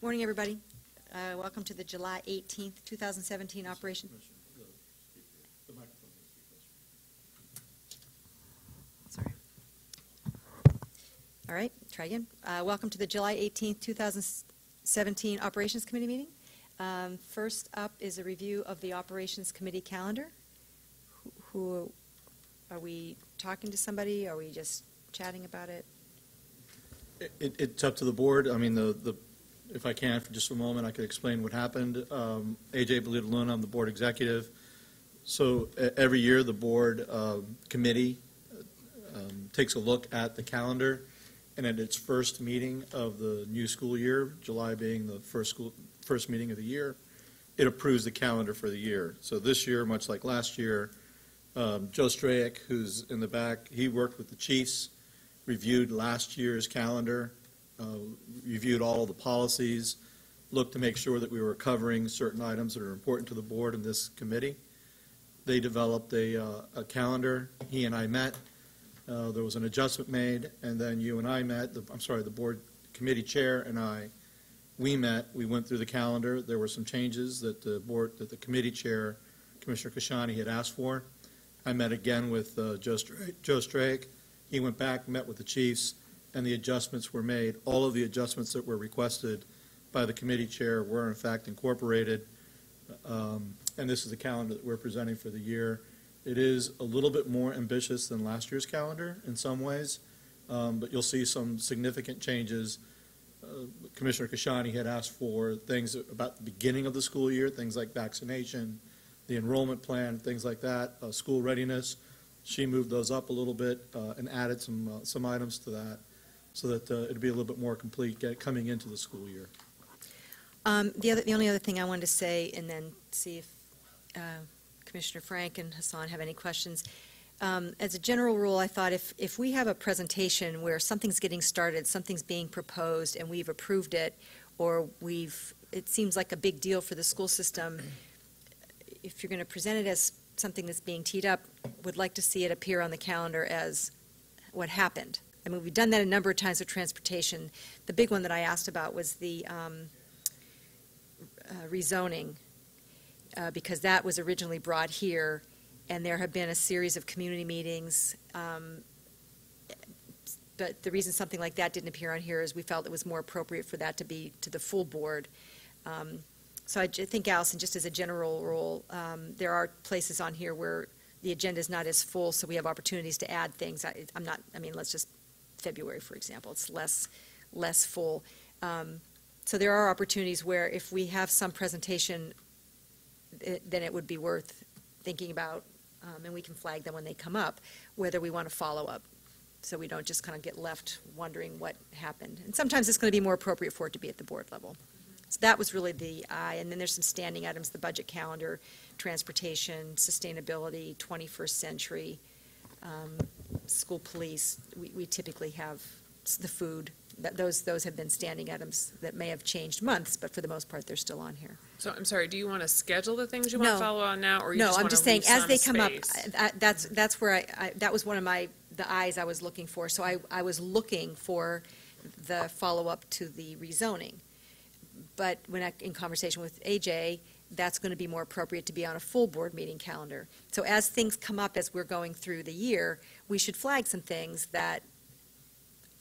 Morning, everybody. Uh, Welcome to the July 18th, 2017 operation. Sorry. All right, try again. Uh, Welcome to the July 18th, 2017 Operations Committee meeting. Um, First up is a review of the Operations Committee calendar. Who- Who, are we talking to somebody? Are we just chatting about it? It, it's up to the board. I mean, the, the, if I can, for just a moment, I could explain what happened. Um, AJ Belutaluna, I'm the board executive. So every year, the board um, committee um, takes a look at the calendar, and at its first meeting of the new school year, July being the first school, first meeting of the year, it approves the calendar for the year. So this year, much like last year, um, Joe Strayek, who's in the back, he worked with the chiefs, reviewed last year's calendar, uh, reviewed all the policies, looked to make sure that we were covering certain items that are important to the board and this committee. They developed a, uh, a calendar. He and I met. Uh, There was an adjustment made, and then you and I met, the- I'm sorry, the board committee chair and I, we met, we went through the calendar. There were some changes that the board, that the committee chair, Commissioner Casciani, had asked for. I met again with uh, Joe Stra- Joe Strake. He went back, met with the chiefs, and the adjustments were made. All of the adjustments that were requested by the committee chair were in fact incorporated. Um, And this is the calendar that we're presenting for the year. It is a little bit more ambitious than last year's calendar in some ways, um, but you'll see some significant changes. Uh, Commissioner Casciani had asked for things about the beginning of the school year, things like vaccination, the enrollment plan, things like that, uh, school readiness. She moved those up a little bit uh, and added some, uh, some items to that so that uh, it'd be a little bit more complete get- coming into the school year. Um, The other, the only other thing I wanted to say, and then see if uh, Commissioner Frank and Hassan have any questions. Um, As a general rule, I thought if, if we have a presentation where something's getting started, something's being proposed, and we've approved it, or we've, it seems like a big deal for the school system, if you're going to present it as something that's being teed up, would like to see it appear on the calendar as what happened. I mean, we've done that a number of times with transportation. The big one that I asked about was the um, uh, rezoning, uh, because that was originally brought here, and there have been a series of community meetings. um, But the reason something like that didn't appear on here is we felt it was more appropriate for that to be to the full board. Um, So I think, Allison, just as a general rule, um, there are places on here where the agenda is not as full, so we have opportunities to add things. I- I'm not, I mean, let's just, February, for example, it's less, less full. Um, so there are opportunities where if we have some presentation, it- then it would be worth thinking about, um, and we can flag them when they come up, whether we want to follow up, so we don't just kind of get left wondering what happened. And sometimes it's going to be more appropriate for it to be at the board level. So that was really the I, and then there's some standing items, the budget calendar, transportation, sustainability, 21st century, um, school police. We we typically have the food, That- those, those have been standing items that may have changed months, but for the most part, they're still on here. So I'm sorry, do you want to schedule the things you want No. to follow on now, or you No, just I'm want to just saying, leave as some they come up, space? I- I- that's, that's where I, I- that was one of my, the eyes I was looking for. So I, I was looking for the follow-up to the rezoning. But when I, in conversation with AJ, that's going to be more appropriate to be on a full board meeting calendar. So as things come up as we're going through the year, we should flag some things that,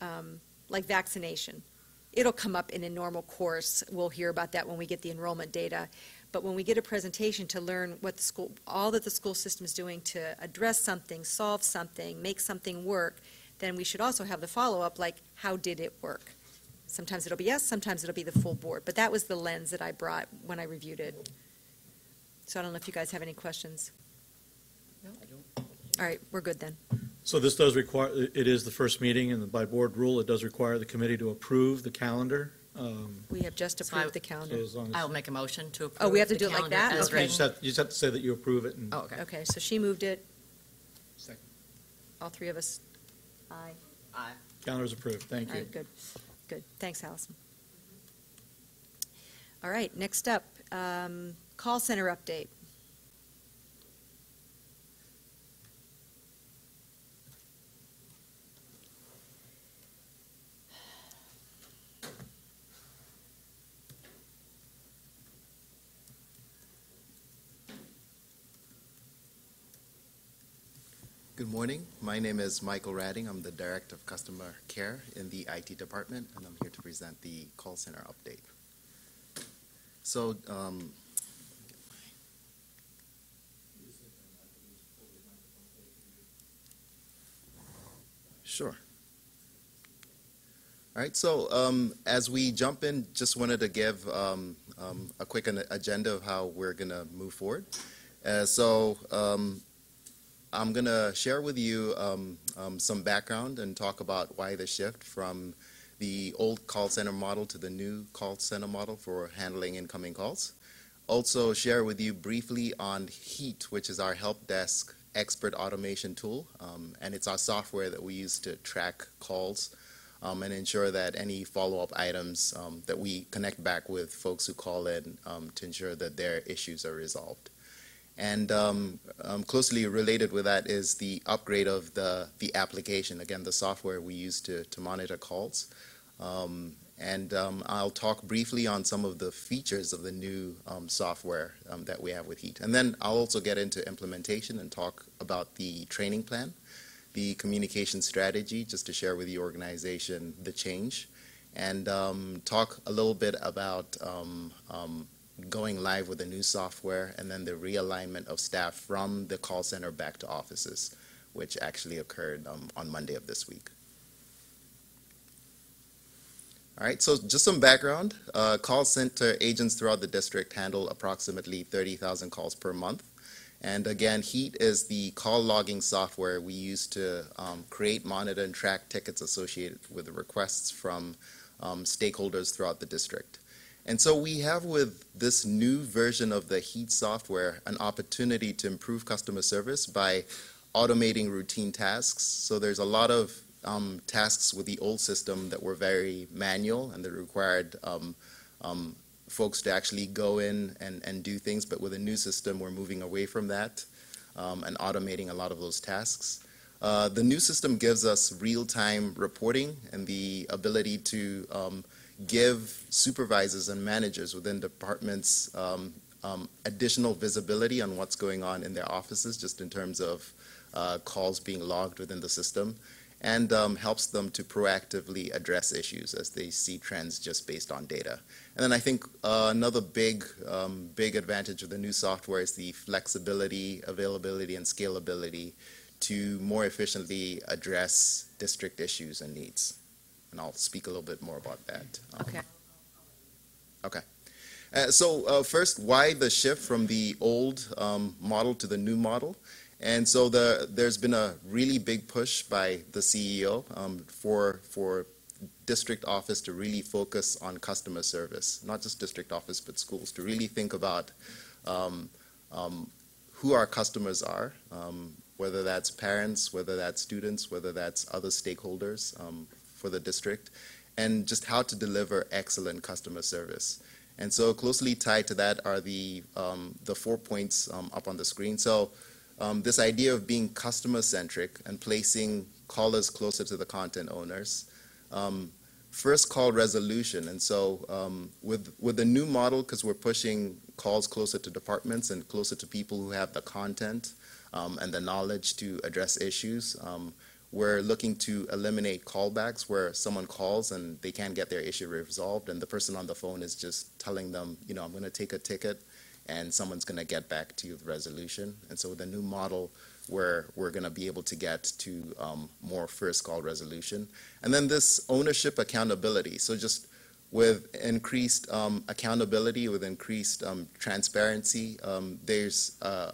um, like vaccination. It'll come up in a normal course. We'll hear about that when we get the enrollment data. But when we get a presentation to learn what the school, all that the school system is doing to address something, solve something, make something work, then we should also have the follow-up, like, how did it work? Sometimes it'll be yes, sometimes it'll be the full board. But that was the lens that I brought when I reviewed it. So I don't know if you guys have any questions. No, I don't. All right, we're good then. So this does require, it is the first meeting, and by board rule, it does require the committee to approve the calendar. Um, We have just So I- approved the So calendar. as long as, I'll make a motion to approve. Oh, we have to the do it like calendar that? as Okay. you written. just have, you just have to say that you approve it, and Oh, okay. Okay, so she moved it. Second. All three of us? Aye. Aye. calendar's approved. Thank All you. right, good, good. Thanks, Allison. All right, next up, um, call center update. Good morning. My name is Michael Radding. I'm the Director of Customer Care in the IT Department, and I'm here to present the call center update. So, um, sure. All right, so um, as we jump in, just wanted to give um, um, a quick an- agenda of how we're going to move forward. Uh, so, um, I'm going to share with you um, um, some background and talk about why the shift from the old call center model to the new call center model for handling incoming calls. Also, share with you briefly on Heat, which is our help desk expert automation tool, um, and it's our software that we use to track calls um, and ensure that any follow-up items um, that we connect back with folks who call in um, to ensure that their issues are resolved. And um, um, closely related with that is the upgrade of the, the application, again, the software we use to, to monitor calls. Um, and um, I'll talk briefly on some of the features of the new um, software um, that we have with Heat. And then I'll also get into implementation and talk about the training plan, the communication strategy, just to share with the organization the change, and talk a little bit about going live with the new software and then the realignment of staff from the call center back to offices, which actually occurred um, on Monday of this week. All right, so just some background. Uh, call center agents throughout the district handle approximately 30,000 calls per month. And again, Heat is the call logging software we use to um, create, monitor, and track tickets associated with the requests from um, stakeholders throughout the district. And so we have with this new version of the Heat software an opportunity to improve customer service by automating routine tasks. So there's a lot of um, tasks with the old system that were very manual and that required um, um, folks to actually go in and, and do things. But with a new system, we're moving away from that um, and automating a lot of those tasks. Uh, the new system gives us real-time reporting and the ability to um, give supervisors and managers within departments um, um, additional visibility on what's going on in their offices, just in terms of uh, calls being logged within the system, and um, helps them to proactively address issues as they see trends just based on data. And then I think uh, another big, um, big advantage of the new software is the flexibility, availability, and scalability to more efficiently address district issues and needs and I'll speak a little bit more about that. Um, Okay. Okay. Uh, so uh, first, why the shift from the old um, model to the new model? And so the, there's been a really big push by the CEO um, for for district office to really focus on customer service, not just district office but schools, to really think about um, um, who our customers are, um, whether that's parents, whether that's students, whether that's other stakeholders um, for the district, and just how to deliver excellent customer service. And so closely tied to that are the um, the four points um, up on the screen. So um, this idea of being customer centric and placing callers closer to the content owners. Um, first call resolution, and so um, with with the new model, because we're pushing calls closer to departments and closer to people who have the content um, and the knowledge to address issues. Um, we're looking to eliminate callbacks where someone calls and they can't get their issue resolved, and the person on the phone is just telling them, you know, I'm going to take a ticket, and someone's going to get back to you with resolution. And so, the new model, where we're going to be able to get to um, more first call resolution, and then this ownership accountability. So just with increased um, accountability, with increased um, transparency, um, there's uh,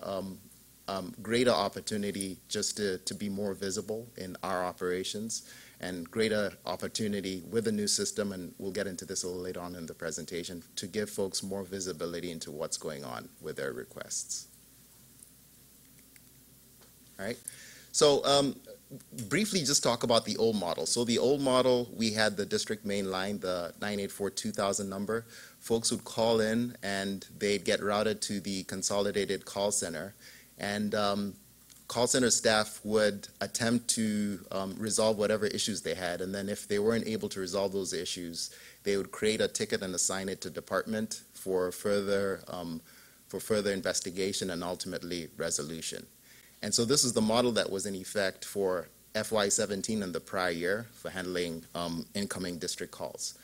um, greater opportunity just to, to be more visible in our operations and greater opportunity with the new system, and we'll get into this a little later on in the presentation, to give folks more visibility into what's going on with their requests. All right. So um, briefly just talk about the old model. So the old model, we had the district main line, the 984-2000 number. Folks would call in and they'd get routed to the consolidated call center. And um, call center staff would attempt to um, resolve whatever issues they had. And then if they weren't able to resolve those issues, they would create a ticket and assign it to department for further, um, for further investigation and ultimately resolution. And so this is the model that was in effect for FY17 and the prior year for handling um, incoming district calls.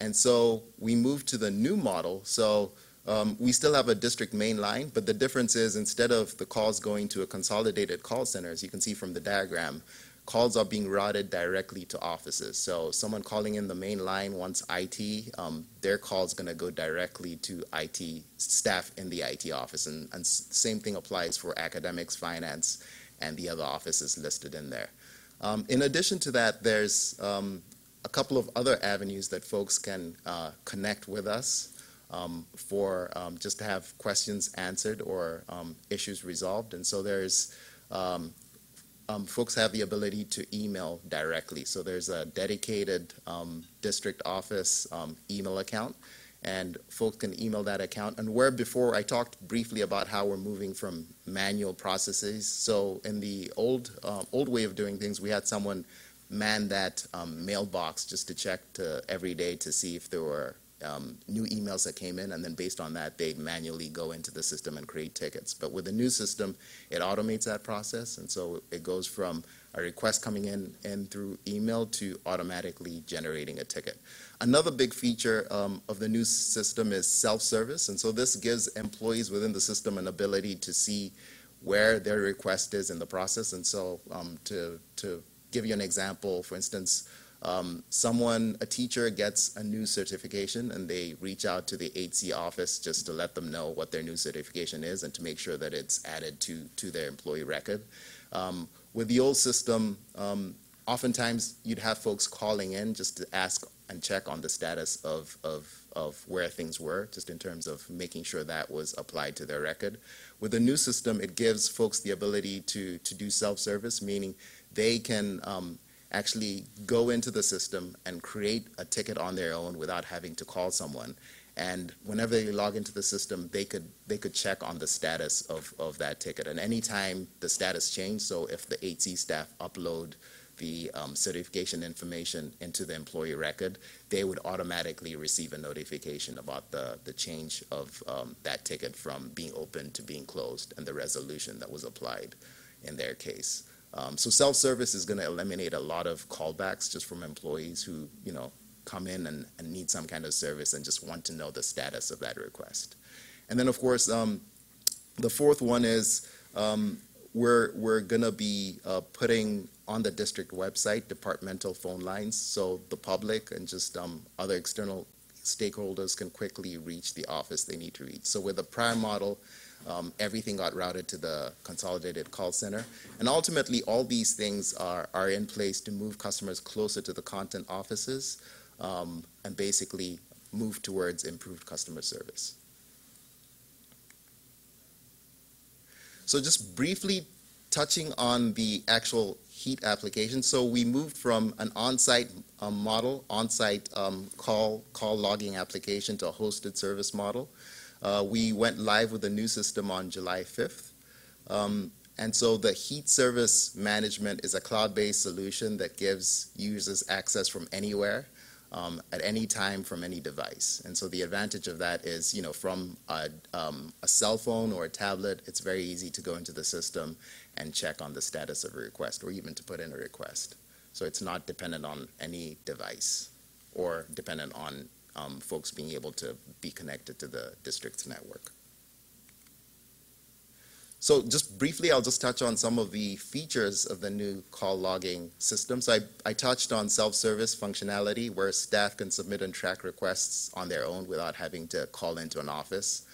And so we moved to the new model. So um, we still have a district main line, but the difference is instead of the calls going to a consolidated call center, as you can see from the diagram, calls are being routed directly to offices. So someone calling in the main line wants IT, um, their call is going to go directly to IT staff in the IT office. And, and same thing applies for academics, finance, and the other offices listed in there. Um, in addition to that, there's um, a couple of other avenues that folks can uh, connect with us um, for um, just to have questions answered or um, issues resolved. And so there's um, um, folks have the ability to email directly. So there's a dedicated district office email account, and folks can email that account. And where before I talked briefly about how we're moving from manual processes. So in the old uh, old way of doing things, we had someone man that um, mailbox just to check to every day to see if there were um, new emails that came in, and then based on that, they'd manually go into the system and create tickets. But with the new system, it automates that process, and so it goes from a request coming in in through email to automatically generating a ticket. Another big feature um, of the new system is self-service, and so this gives employees within the system an ability to see where their request is in the process. And so um, to to give you an example, for instance, um, someone, a teacher gets a new certification and they reach out to the HC office just to let them know what their new certification is and to make sure that it's added to, to their employee record. Um, with the old system, um, oftentimes you'd have folks calling in just to ask and check on the status of, of, of where things were, just in terms of making sure that was applied to their record. With the new system, it gives folks the ability to, to do self-service, meaning they can um, actually go into the system and create a ticket on their own without having to call someone. And whenever they log into the system, they could they could check on the status of, of that ticket. And anytime the status changed, so if the HC staff upload the um, certification information into the employee record, they would automatically receive a notification about the, the change of um, that ticket from being open to being closed and the resolution that was applied in their case. Um, so self-service is going to eliminate a lot of callbacks just from employees who, you know, come in and, and need some kind of service and just want to know the status of that request. And then, of course, um, the fourth one is um, we're, we're going to be uh, putting on the district website departmental phone lines so the public and just um, other external stakeholders can quickly reach the office they need to reach. So with the prior model, um, everything got routed to the consolidated call center. And ultimately, all these things are, are in place to move customers closer to the content offices um, and basically move towards improved customer service. So just briefly touching on the actual heat application. So we moved from an on-site um, model, on-site um, call, call logging application to a hosted service model. Uh, we went live with a new system on July 5th. Um, and so the heat service management is a cloud-based solution that gives users access from anywhere, um, at any time from any device. And so the advantage of that is, you know, from a, um, a cell phone or a tablet, it's very easy to go into the system and check on the status of a request or even to put in a request. So it's not dependent on any device or dependent on um, folks being able to be connected to the district's network. So just briefly, I'll just touch on some of the features of the new call logging system. So I, I touched on self-service functionality where staff can submit and track requests on their own without having to call into an office.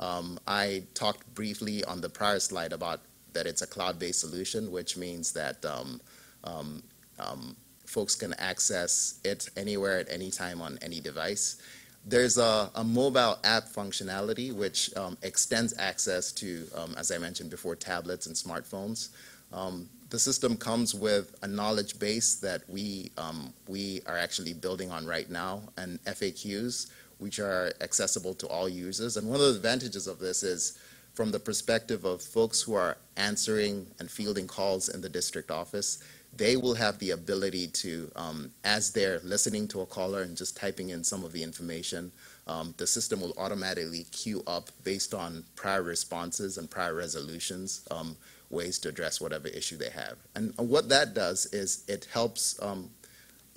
Um, I talked briefly on the prior slide about that it's a cloud-based solution, which means that um, um, um folks can access it anywhere at any time on any device. There's a, a mobile app functionality which um, extends access to, um, as I mentioned before, tablets and smartphones. Um, the system comes with a knowledge base that we, um, we are actually building on right now and FAQs which are accessible to all users. And one of the advantages of this is from the perspective of folks who are answering and fielding calls in the district office, they will have the ability to, um, as they're listening to a caller and just typing in some of the information, um, the system will automatically queue up based on prior responses and prior resolutions, um, ways to address whatever issue they have. And what that does is it helps, um,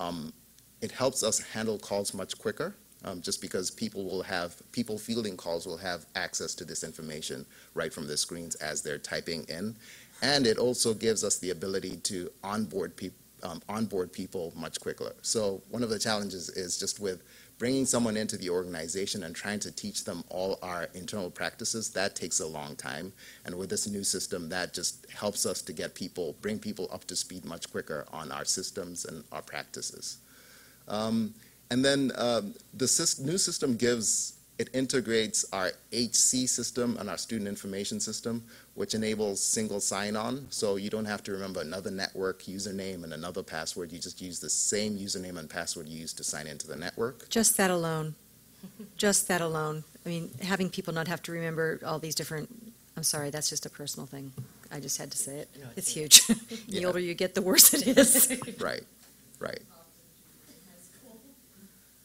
um, it helps us handle calls much quicker, um, just because people will have, people fielding calls will have access to this information right from the screens as they're typing in. And it also gives us the ability to onboard people, um, onboard people much quicker. So one of the challenges is just with bringing someone into the organization and trying to teach them all our internal practices, that takes a long time. And with this new system, that just helps us to get people, bring people up to speed much quicker on our systems and our practices. Um, and then um, the new system gives, it integrates our HC system and our student information system, which enables single sign-on. So you don't have to remember another network username and another password. You just use the same username and password you used to sign into the network. Just that alone, just that alone. I mean, having people not have to remember all these different, I'm sorry, that's just a personal thing. I just had to say it. It's huge. The Yeah. older you get, the worse it is. Right, right.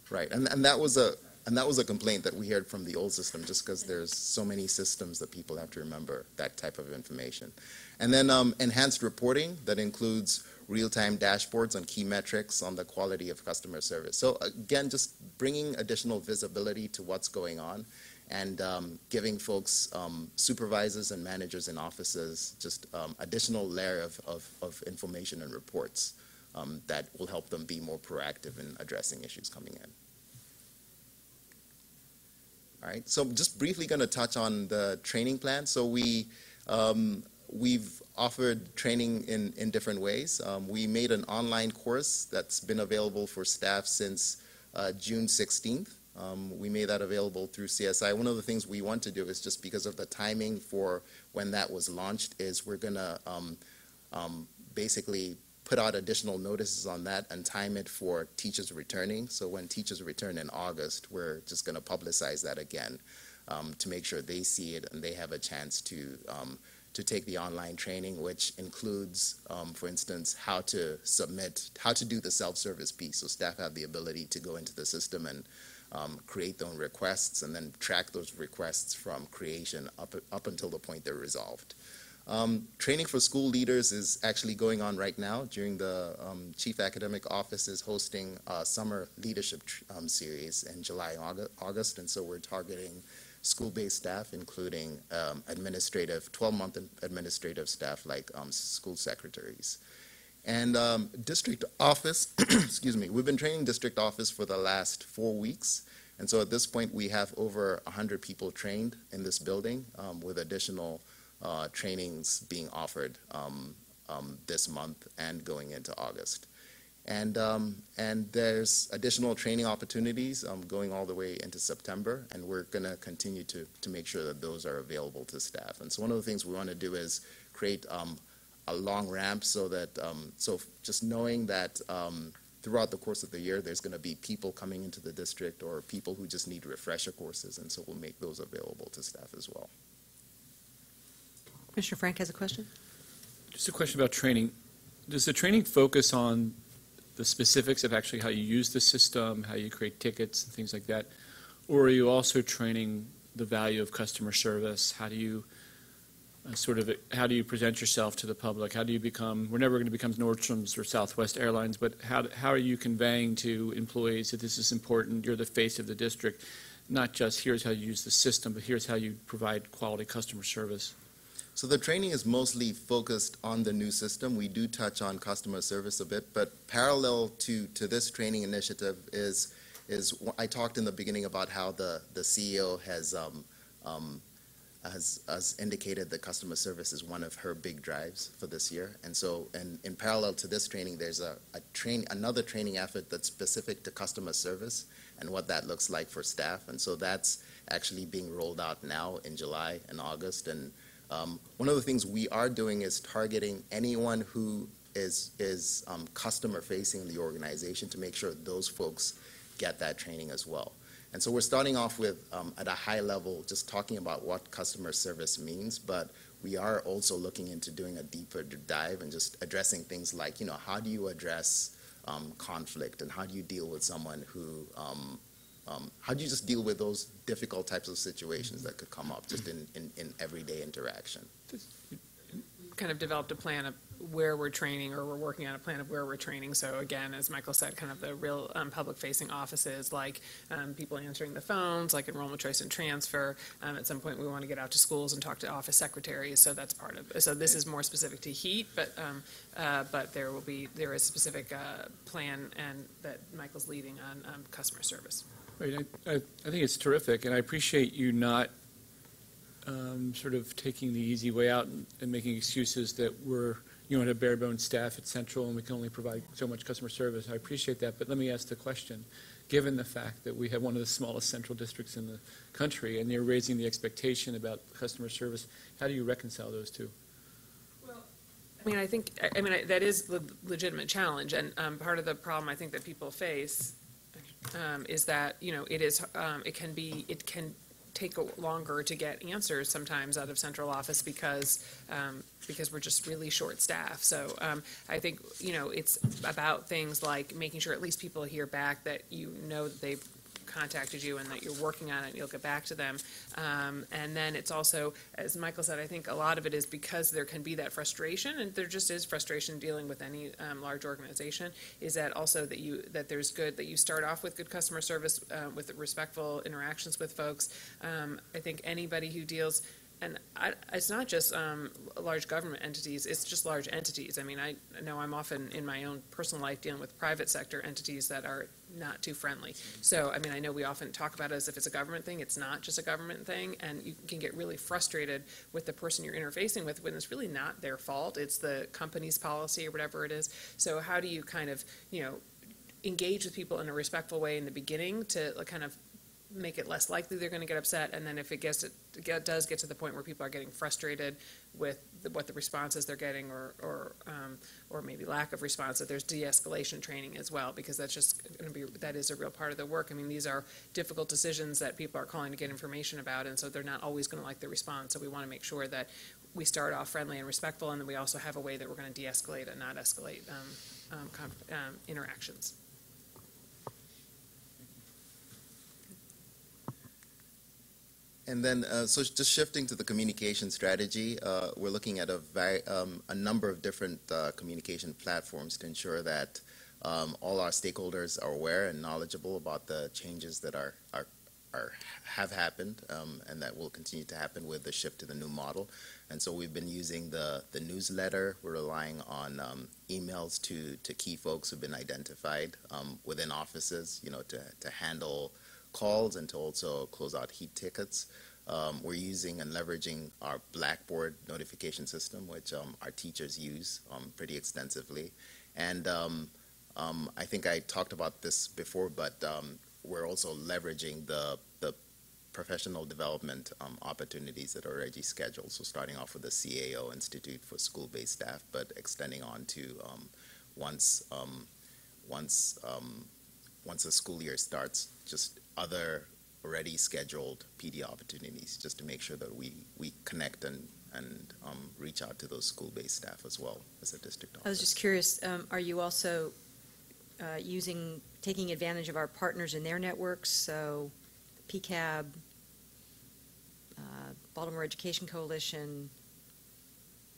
Right, and, and that was a, and that was a complaint that we heard from the old system, just because there's so many systems that people have to remember that type of information. And then um, enhanced reporting that includes real-time dashboards on key metrics on the quality of customer service. So again, just bringing additional visibility to what's going on and um, giving folks, um, supervisors and managers in offices, just um, additional layer of, of, of information and reports um, that will help them be more proactive in addressing issues coming in. All right, so just briefly going to touch on the training plan. So we um, we've offered training in, in different ways. Um, we made an online course that's been available for staff since uh, June 16th. Um, we made that available through CSI. One of the things we want to do is just because of the timing for when that was launched is we're going to um, um, basically put out additional notices on that and time it for teachers returning. So when teachers return in August, we're just going to publicize that again um, to make sure they see it and they have a chance to um, to take the online training, which includes, um, for instance, how to submit, how to do the self-service piece. So staff have the ability to go into the system and um, create their own requests and then track those requests from creation up, up until the point they're resolved. Um, training for school leaders is actually going on right now during the um, Chief Academic Office is hosting a summer leadership um, series in July, August, August, and so we're targeting school-based staff, including um, administrative, 12-month administrative staff like um, school secretaries. And um, district office, excuse me, we've been training district office for the last four weeks. And so at this point, we have over 100 people trained in this building with additional uh, trainings being offered um, um, this month and going into August. And, um, and there's additional training opportunities um, going all the way into September, and we're going to continue to, to make sure that those are available to staff. And so one of the things we want to do is create um, a long ramp so that, so just knowing that throughout the course of the year, there's going to be people coming into the district or people who just need refresher courses, and so we'll make those available to staff as well. Commissioner Frank has a question? Just a question about training. Does the training focus on the specifics of actually how you use the system, how you create tickets and things like that? Or are you also training the value of customer service? How do you uh, sort of, how do you present yourself to the public? How do you become, we're never going to become Nordstrom's or Southwest Airlines, but how, how are you conveying to employees that this is important, you're the face of the district? Not just here's how you use the system, but here's how you provide quality customer service. So the training is mostly focused on the new system. We do touch on customer service a bit, but parallel to, to this training initiative is, is I talked in the beginning about how the, the CEO has, um, um, has, has indicated that customer service is one of her big drives for this year. And so, and in parallel to this training, there's a, a train, another training effort that's specific to customer service and what that looks like for staff. And so that's actually being rolled out now in July and August. And um, one of the things we are doing is targeting anyone who is, is um, customer facing in the organization to make sure those folks get that training as well. And so we're starting off with, um, at a high level, just talking about what customer service means, but we are also looking into doing a deeper dive and just addressing things like, you know, how do you address um, conflict and how do you deal with someone who um, how do you just deal with those difficult types of situations that could come up just in, in, in everyday interaction? kind of developed a plan of where we're training, or we're working on a plan of where we're training. So again, as Michael said, kind of the real um, public-facing offices, like um, people answering the phones, like enrollment choice and transfer. Um, At some point, we want to get out to schools and talk to office secretaries, so that's part of, so this is more specific to heat, but, um, uh, but there will be, there is a specific uh, plan and that Michael's leading on um, customer service. Right, I, I I think it's terrific, and I appreciate you not um, sort of taking the easy way out and and making excuses that we're, you know, have bare bones staff at Central and we can only provide so much customer service. I appreciate that, but let me ask the question. Given the fact that we have one of the smallest central districts in the country and you're raising the expectation about customer service, how do you reconcile those two? I mean, I think, I- mean, that is the legitimate challenge, and um, part of the problem I think that people face um, is that, you know, it is, um, it can be, it can take a- longer to get answers sometimes out of central office because, um, because we're just really short-staffed. So um, I think, you know, it's about things like making sure at least people hear back that you know that they've contacted you and that you're working on it, and you'll get back to them. Um, and then it's also, as Michael said, I think a lot of it is because there can be that frustration, and there just is frustration dealing with any, um, large organization, is that also that you, that there's good, that you start off with good customer service, uh, with respectful interactions with folks. Um, I think anybody who deals, and I, it's not just, um, large government entities, it's just large entities. I mean, I know I'm often in my own personal life dealing with private sector entities that are not too friendly. So, I mean, I know we often talk about it as if it's a government thing, it's not just a government thing, and you can get really frustrated with the person you're interfacing with when it's really not their fault, it's the company's policy or whatever it is. So how do you kind of, you know, engage with people in a respectful way in the beginning to kind of make it less likely they're gonna get upset, and then if it gets, it get- does get to the point where people are getting frustrated with the- what the responses they're getting, or, or, um, or maybe lack of response, that there's de-escalation training as well, because that's just gonna be, that is a real part of the work. I mean, these are difficult decisions that people are calling to get information about, and so they're not always gonna like the response, so we wanna make sure that we start off friendly and respectful, and then we also have a way that we're gonna de-escalate and not escalate, um, um, um, interactions. And then, uh, so just shifting to the communication strategy, uh, we're looking at a um, a number of different uh, communication platforms to ensure that um, all our stakeholders are aware and knowledgeable about the changes that are, are, are have happened um, and that will continue to happen with the shift to the new model. And so we've been using the, the newsletter. We're relying on um, emails to, to key folks who've been identified um, within offices, you know, to, to handle calls and to also close out heat tickets. Um, we're using and leveraging our Blackboard notification system, which um, our teachers use um, pretty extensively. And um, um, I think I talked about this before, but um, we're also leveraging the, the professional development opportunities that are already scheduled. So starting off with the CAO Institute for School-Based Staff, but extending on to once once once the school year starts, just other already scheduled PD opportunities, just to make sure that we, we connect and, and um, reach out to those school-based staff as well as a district office. I was just curious, um, are you also uh, using, taking advantage of our partners in their networks, so PCAB, uh, Baltimore Education Coalition,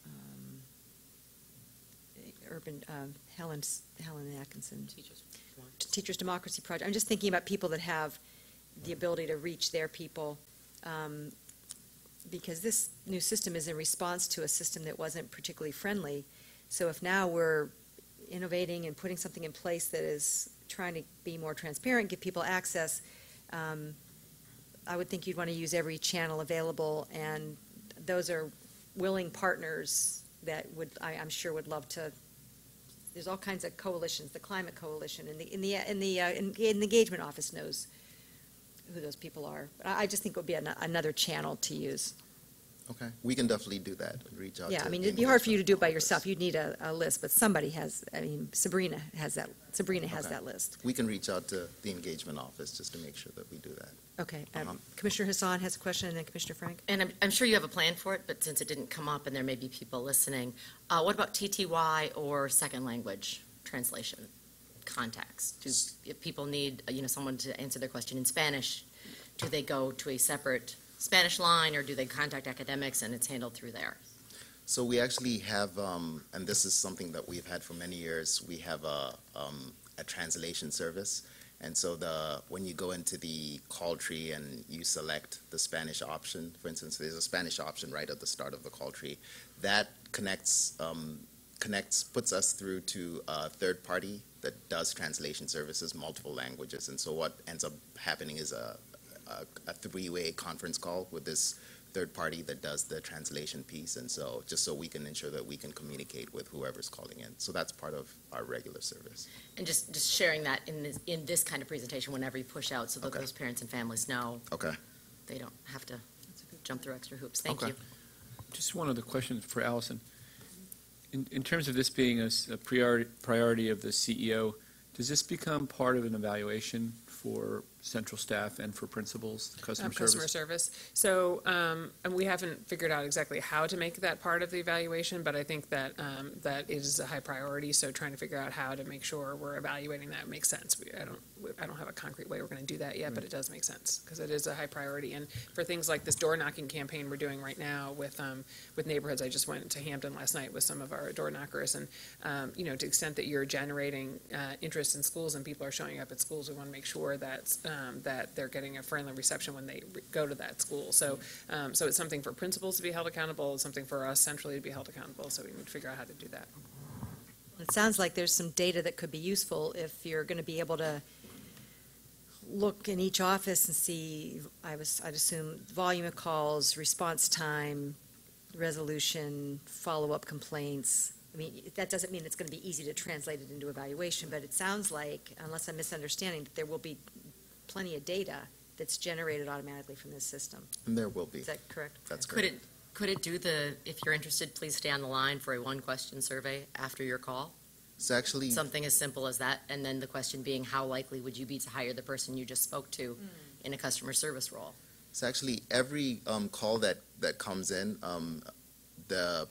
um, Urban, um, Helen's, Helen Atkinson, Teachers Democracy Project. I'm just thinking about people that have the ability to reach their people, um, because this new system is in response to a system that wasn't particularly friendly. So if now we're innovating and putting something in place that is trying to be more transparent, give people access, um, I would think you'd want to use every channel available, and those are willing partners that would, I, I'm sure would love to, there's all kinds of coalitions, the Climate Coalition, and the, in the, in the, uh, en- en- engagement office knows who those people are. But I, I just think it would be ano- another channel to use. Okay, we can definitely do that, reach out to. Yeah, I mean, it'd be hard for you to do it by yourself. You'd need a, a list, but somebody has, I mean, Sabrina has that, Sabrina has Okay. that list. We can reach out to the engagement office just to make sure that we do that. Okay, um, Uh-huh. Commissioner Hassan has a question, and then Commissioner Frank. And I'm, I'm sure you have a plan for it, but since it didn't come up and there may be people listening, uh, what about TTY or second language translation contacts? Do, if people need, you know, someone to answer their question in Spanish, do they go to a separate Spanish line or do they contact academics and it's handled through there? So we actually have, um, and this is something that we've had for many years, we have a, um, a translation service. And so the, when you go into the call tree and you select the Spanish option, for instance, there's a Spanish option right at the start of the call tree, that connects, um, connects, puts us through to a third party that does translation services, multiple languages. And so what ends up happening is a, a, a three-way conference call with this third party that does the translation piece, and so, just so we can ensure that we can communicate with whoever's calling in. So that's part of our regular service. And just, just sharing that in this, in this kind of presentation whenever you push out, so that Okay. those parents and families know Okay. they don't have to jump through extra hoops. Thank Okay. you. Just one other question for Allison. In, in terms of this being a priority, priority of the CEO, does this become part of an evaluation for central staff and for principals, customer Um, Customer service? service. So, um, and we haven't figured out exactly how to make that part of the evaluation, but I think that, um, that is a high priority, so trying to figure out how to make sure we're evaluating that makes sense. We, I don't, we- I don't have a concrete way we're gonna do that yet, but it does make sense, because it is a high priority. And for things like this door knocking campaign we're doing right now with, um, with neighborhoods, I just went to Hampden last night with some of our door knockers, and, um, you know, to the extent that you're generating, uh, interest in schools and people are showing up at schools, we wanna make sure that, um, that they're getting a friendly reception when they re- go to that school. So, um, so it's something for principals to be held accountable, it's something for us centrally to be held accountable, so we need to figure out how to do that. It sounds like there's some data that could be useful if you're going to be able to look in each office and see, I was, I'd assume, volume of calls, response time, resolution, follow-up complaints. I mean, that doesn't mean it's going to be easy to translate it into evaluation, but it sounds like, unless I'm misunderstanding, that there will be plenty of data that's generated automatically from this system. And there will be. Is that correct? That's Could correct. it, could it do the, if you're interested, please stay on the line for a one-question survey after your call? It's actually, Something as simple as that, and then the question being, how likely would you be to hire the person you just spoke to in a customer service role? it's actually every um, call that, that comes in, um, the,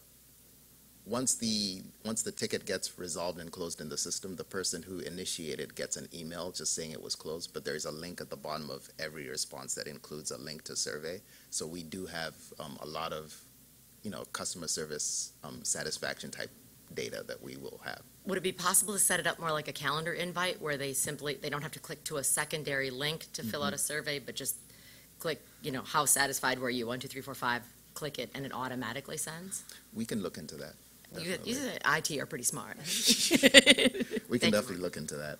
once the, once the ticket gets resolved and closed in the system, the person who initiated gets an email just saying it was closed, but there's a link at the bottom of every response that includes a link to survey. So we do have um, a lot of, you know, customer service um, satisfaction type data that we will have. Would it be possible to set it up more like a calendar invite where they simply, they don't have to click to a secondary link to fill out a survey, but just click, you know, how satisfied were you? One, two, three, four, five, click it, and it automatically sends? We can look into that. You, definitely. you IT are pretty smart. We can Thank you. definitely look into that.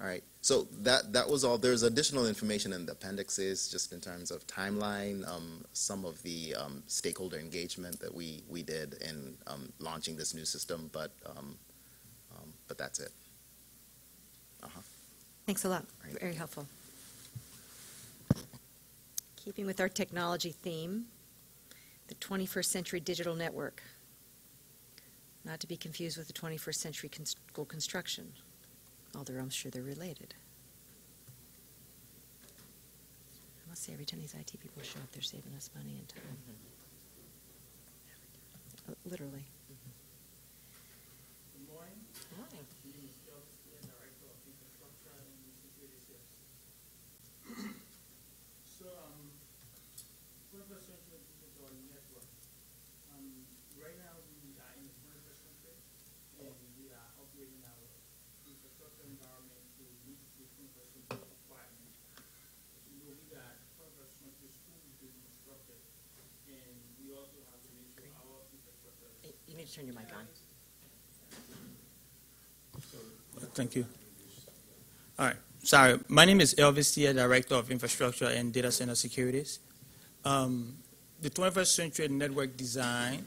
All right, so that, that was all, there's additional information in the appendices, just in terms of timeline, um, some of the, um, stakeholder engagement that we, we did in, um, launching this new system, but, um, um, but that's it. Uh-huh. Thanks a lot. Very helpful. Keeping with our technology theme, the 21st Century Digital Network. Not to be confused with the 21st Century Con- School Construction, although I'm sure they're related. I must say, every time these IT people show up, they're saving us money and time. Uh, Literally. Morning. So, um, twenty-first century digital network. Um, right now, we are in the twenty-first century, and we are upgrading our infrastructure environment to meet the twenty-first century requirements. As you know, we got twenty-first century schools being constructed, and we also have to make sure our infrastructure is You need to turn your mic on. Thank you. All right, sorry. My name is Elvis Tia, Director of Infrastructure and Data Center Securities. Um, the 21st century network design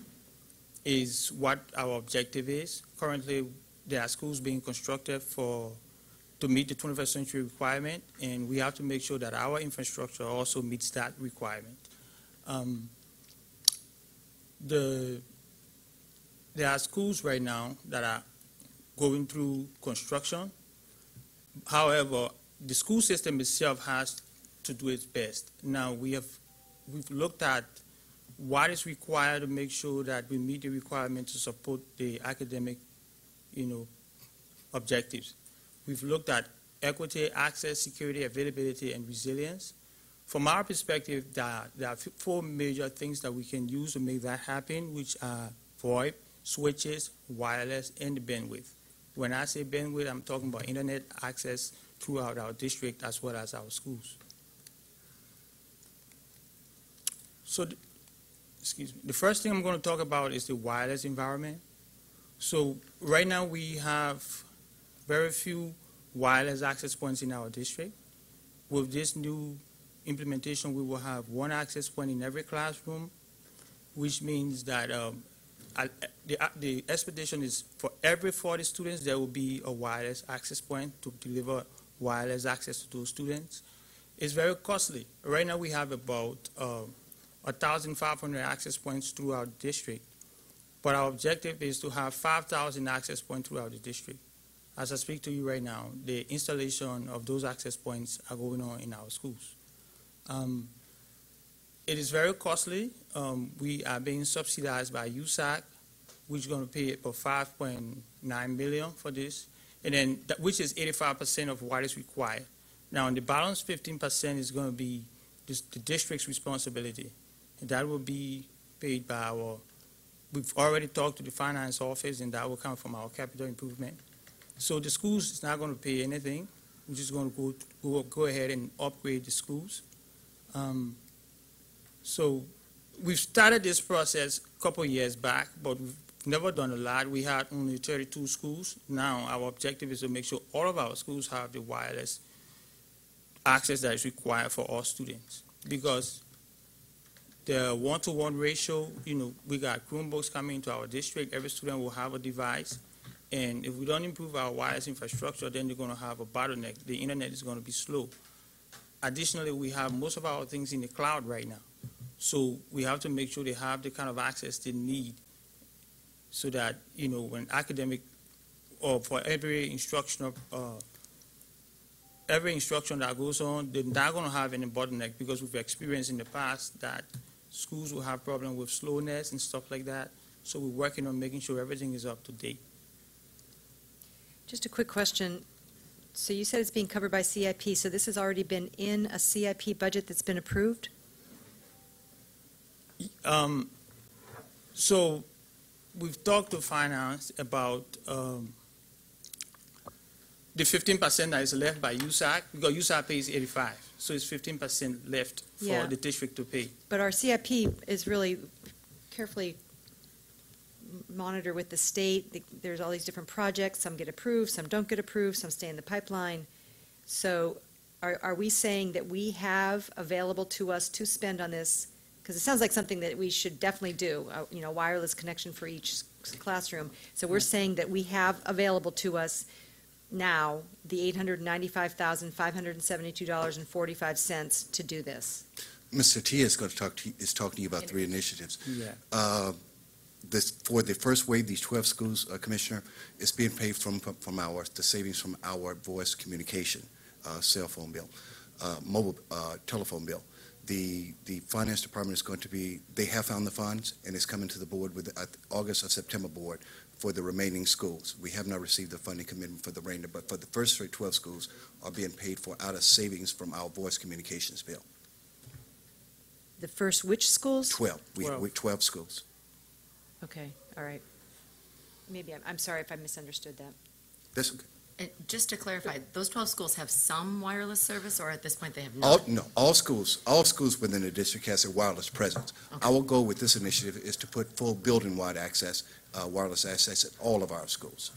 is what our objective is. Currently, there are schools being constructed for to meet the 21st century requirement, and we have to make sure that our infrastructure also meets that requirement. Um, the there are schools right now that are going through construction. However, the school system itself has to do its best. Now, we have, we've looked at what is required to make sure that we meet the requirements to support the academic, you know, objectives. We've looked at equity, access, security, availability, and resilience. from our perspective, there are, there are four major things that we can use to make that happen, which are VoIP, switches, wireless, and bandwidth. When I say bandwidth, I'm talking about internet access throughout our district as well as our schools. So, excuse me, the first thing I'm going to talk about is the wireless environment. So right now, we have very few wireless access points in our district. With this new implementation, we will have one access point in every classroom, which means that um, uh, the, uh, the expectation is for every 40 students, there will be a wireless access point to deliver wireless access to those students. It's very costly. Right now, we have about um, 1,500 access points throughout the district, but our objective is to have 5,000 access points throughout the district. As I speak to you right now, the installation of those access points are going on in our schools. Um, it is very costly. Um, we are being subsidized by USAC, which is going to pay about 5.9 million for this, and then which is 85% of what is required. Now, in the balance, 15% is going to be this, the district's responsibility, and that will be paid by our. We've already talked to the finance office, and that will come from our capital improvement. So the schools is not going to pay anything. We're just going to go, go, go ahead and upgrade the schools. Um, so we've started this process a couple years back, but we've never done a lot. We had only 32 schools. Now our objective is to make sure all of our schools have the wireless access that is required for all students. Because the one-to-one ratio, you know, we got Chromebooks coming into our district. Every student will have a device. And if we don't improve our wireless infrastructure, then they're going to have a bottleneck. The internet is going to be slow. Additionally, we have most of our things in the cloud right now. So we have to make sure they have the kind of access they need so that, you know, when academic, or for every instructional, uh, every instruction that goes on, they're not going to have any bottleneck because we've experienced in the past that schools will have problem with slowness and stuff like that. So we're working on making sure everything is up to date. Just a quick question. So you said it's being covered by CIP, so this has already been in a CIP budget that's been approved? Um, so we've talked to finance about um, the fifteen percent that is left by USAC, because USAC pays eighty-five, so it's fifteen percent left Yeah. for the district to pay. But our CIP is really carefully monitored with the state. There's all these different projects, some get approved, some don't get approved, some stay in the pipeline. So are, are we saying that we have available to us to spend on this? Because it sounds like something that we should definitely do, uh, you know, wireless connection for each s- classroom. So we're saying that we have available to us now the eight hundred ninety-five thousand, five hundred and seventy-two dollars and forty-five cents to do this. Mr. Tia is going to talk to, you- is talking to you about three initiatives. Yeah. Uh, This, for the first wave, these 12 schools, uh, Commissioner, it's being paid from, from- from our, the savings from our voice communication, uh, cell phone bill, uh, mobile, uh, telephone bill. The, the finance department is going to be, they have found the funds, and it's coming to the board with, the uh, August or September board for the remaining schools. We have not received the funding commitment for the remainder, but for the first three 12 schools are being paid for out of savings from our voice communications bill. The first which schools? 12, we, Twelve. we, 12 schools. Okay, all right. Maybe, I'm, I'm sorry if I misunderstood that. That's okay. And just to clarify, those 12 schools have some wireless service, or at this point they have All, no, all schools, all schools within the district has a wireless presence. Okay. Our goal with this initiative is to put full building-wide access, uh, wireless access at all of our schools.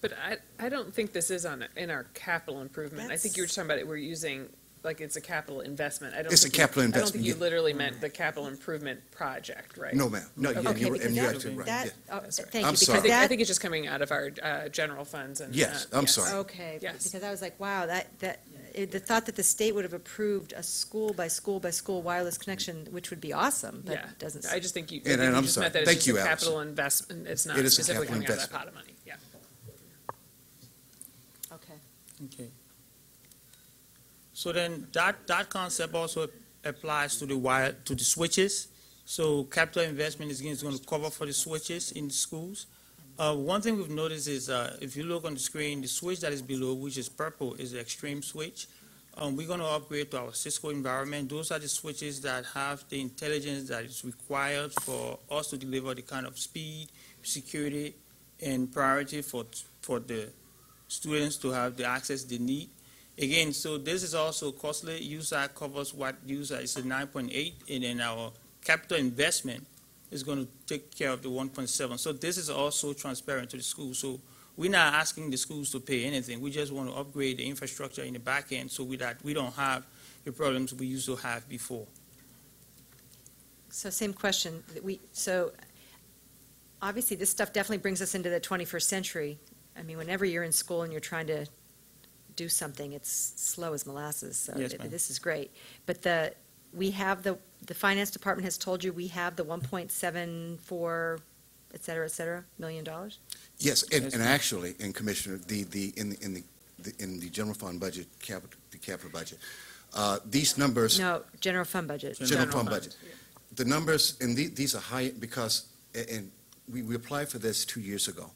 But I, I don't think this is on, in our capital improvement. I think you were talking about it, we're using, like, it's a capital investment. I don't It's a think you- capital I don't investment, think you yeah. literally meant the capital improvement project, right? No, ma'am, no, yeah, Okay, you're- because and you're that- absolutely right, That, oh, That's right. thank I'm you, I sorry. because think, I that, think it's just coming out of our, uh, general funds and. Yes, uh, I'm yes. sorry. okay, Yes. because I was like, wow, that, that, it- the thought that the state would have approved a school by school by school wireless connection, which would be awesome, but Yeah, it doesn't. I just think you, I And- think and you I'm just sorry. meant that it's Thank just you, a Allison. capital investment, it's not It is a specifically capital coming out of that investment. pot of money, yeah. Okay. Okay. So then that, that concept also applies to the wire, to the switches. So capital investment is going to cover for the switches in schools. Uh, one thing we've noticed is, uh, if you look on the screen, the switch that is below, which is purple, is the extreme switch. Um, we're gonna upgrade to our Cisco environment. Those are the switches that have the intelligence that is required for us to deliver the kind of speed, security, and priority for, for the students to have the access they need. Again, so this is also costly. USAC covers what user is a nine point eight, and then our capital investment is gonna take care of the one point seven. So this is also transparent to the school. So we're not asking the schools to pay anything. We just want to upgrade the infrastructure in the back end so we, that we don't have the problems we used to have before. So same question, we, so, obviously, this stuff definitely brings us into the 21st century. I mean, whenever you're in school and you're trying to do something, it's slow as molasses, so Yes, th- ma'am. this is great. But the, we have the, the finance department has told you we have the 1.74, et cetera, et cetera, million dollars? Yes, and, and actually, and Commissioner, the, the, in, the in the, the- in the general fund budget, capital, the capital budget, uh, these numbers. No, general fund budget. General fund budget. The numbers, and the- these are high, because, a- and we, we applied for this two years ago,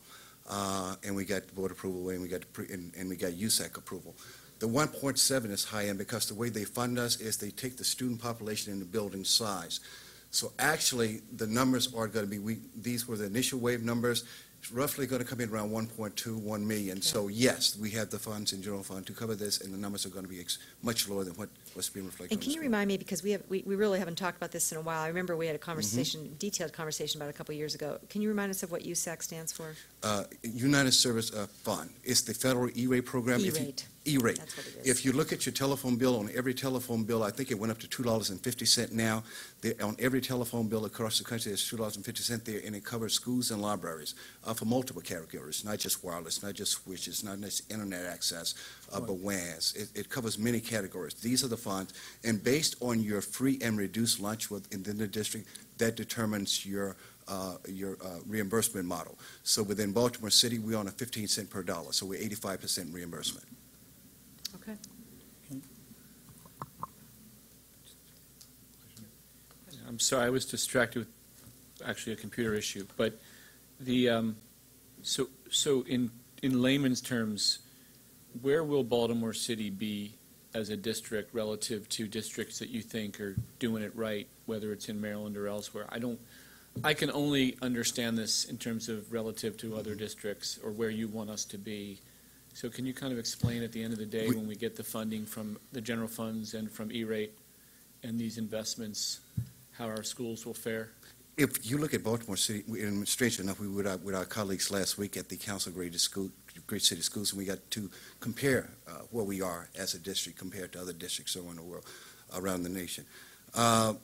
uh, and we got board approval, and we got, pre- and and we got USAC approval. The 1.7 is high end because the way they fund us is they take the student population and the building size. So actually, the numbers are going to be, we, these were the initial wave numbers, it's roughly going to come in around 1.2, 1 million. So yes, we have the funds in general fund to cover this, and the numbers are going to be ex- much lower than what, what's being reflected And on can the you remind me, because we have, we, we really haven't talked about this in a while, I remember we had Mm-hmm. a conversation, detailed conversation about it a couple of years ago. Can you remind us of what USAC stands for? uh, United Service uh, Fund. It's the federal E-rate program. If you- E-rate, E-rate. that's what it is. If you look at your telephone bill, on every telephone bill, I think it went up to two dollars and fifty cent now. There- On every telephone bill across the country, there's two dollars and fifty cent there, and it covers schools and libraries uh, for multiple categories, not just wireless, not just switches, not just internet access, uh, but WANs. It, it covers many categories. These are the funds, and based on your free and reduced lunch within the district, that determines your uh, your uh, reimbursement model. So within Baltimore City, we're on a 15 cent per dollar, so we're 85% reimbursement. Okay. I'm sorry, I was distracted with actually a computer issue, but the, um, so, so in, in layman's terms, where will Baltimore City be as a district relative to districts that you think are doing it right, whether it's in Maryland or elsewhere? I don't, I can only understand this in terms of relative to other districts or where you want us to be. So can you kind of explain at the end of the day, We- when we get the funding from the general funds and from E-rate and these investments, how our schools will fare? If you look at Baltimore City, and strange enough, we were with our, with our colleagues last week at the Council of Great School, Great City Schools, and we got to compare uh, where we are as a district compared to other districts around the world, around the nation. Uh,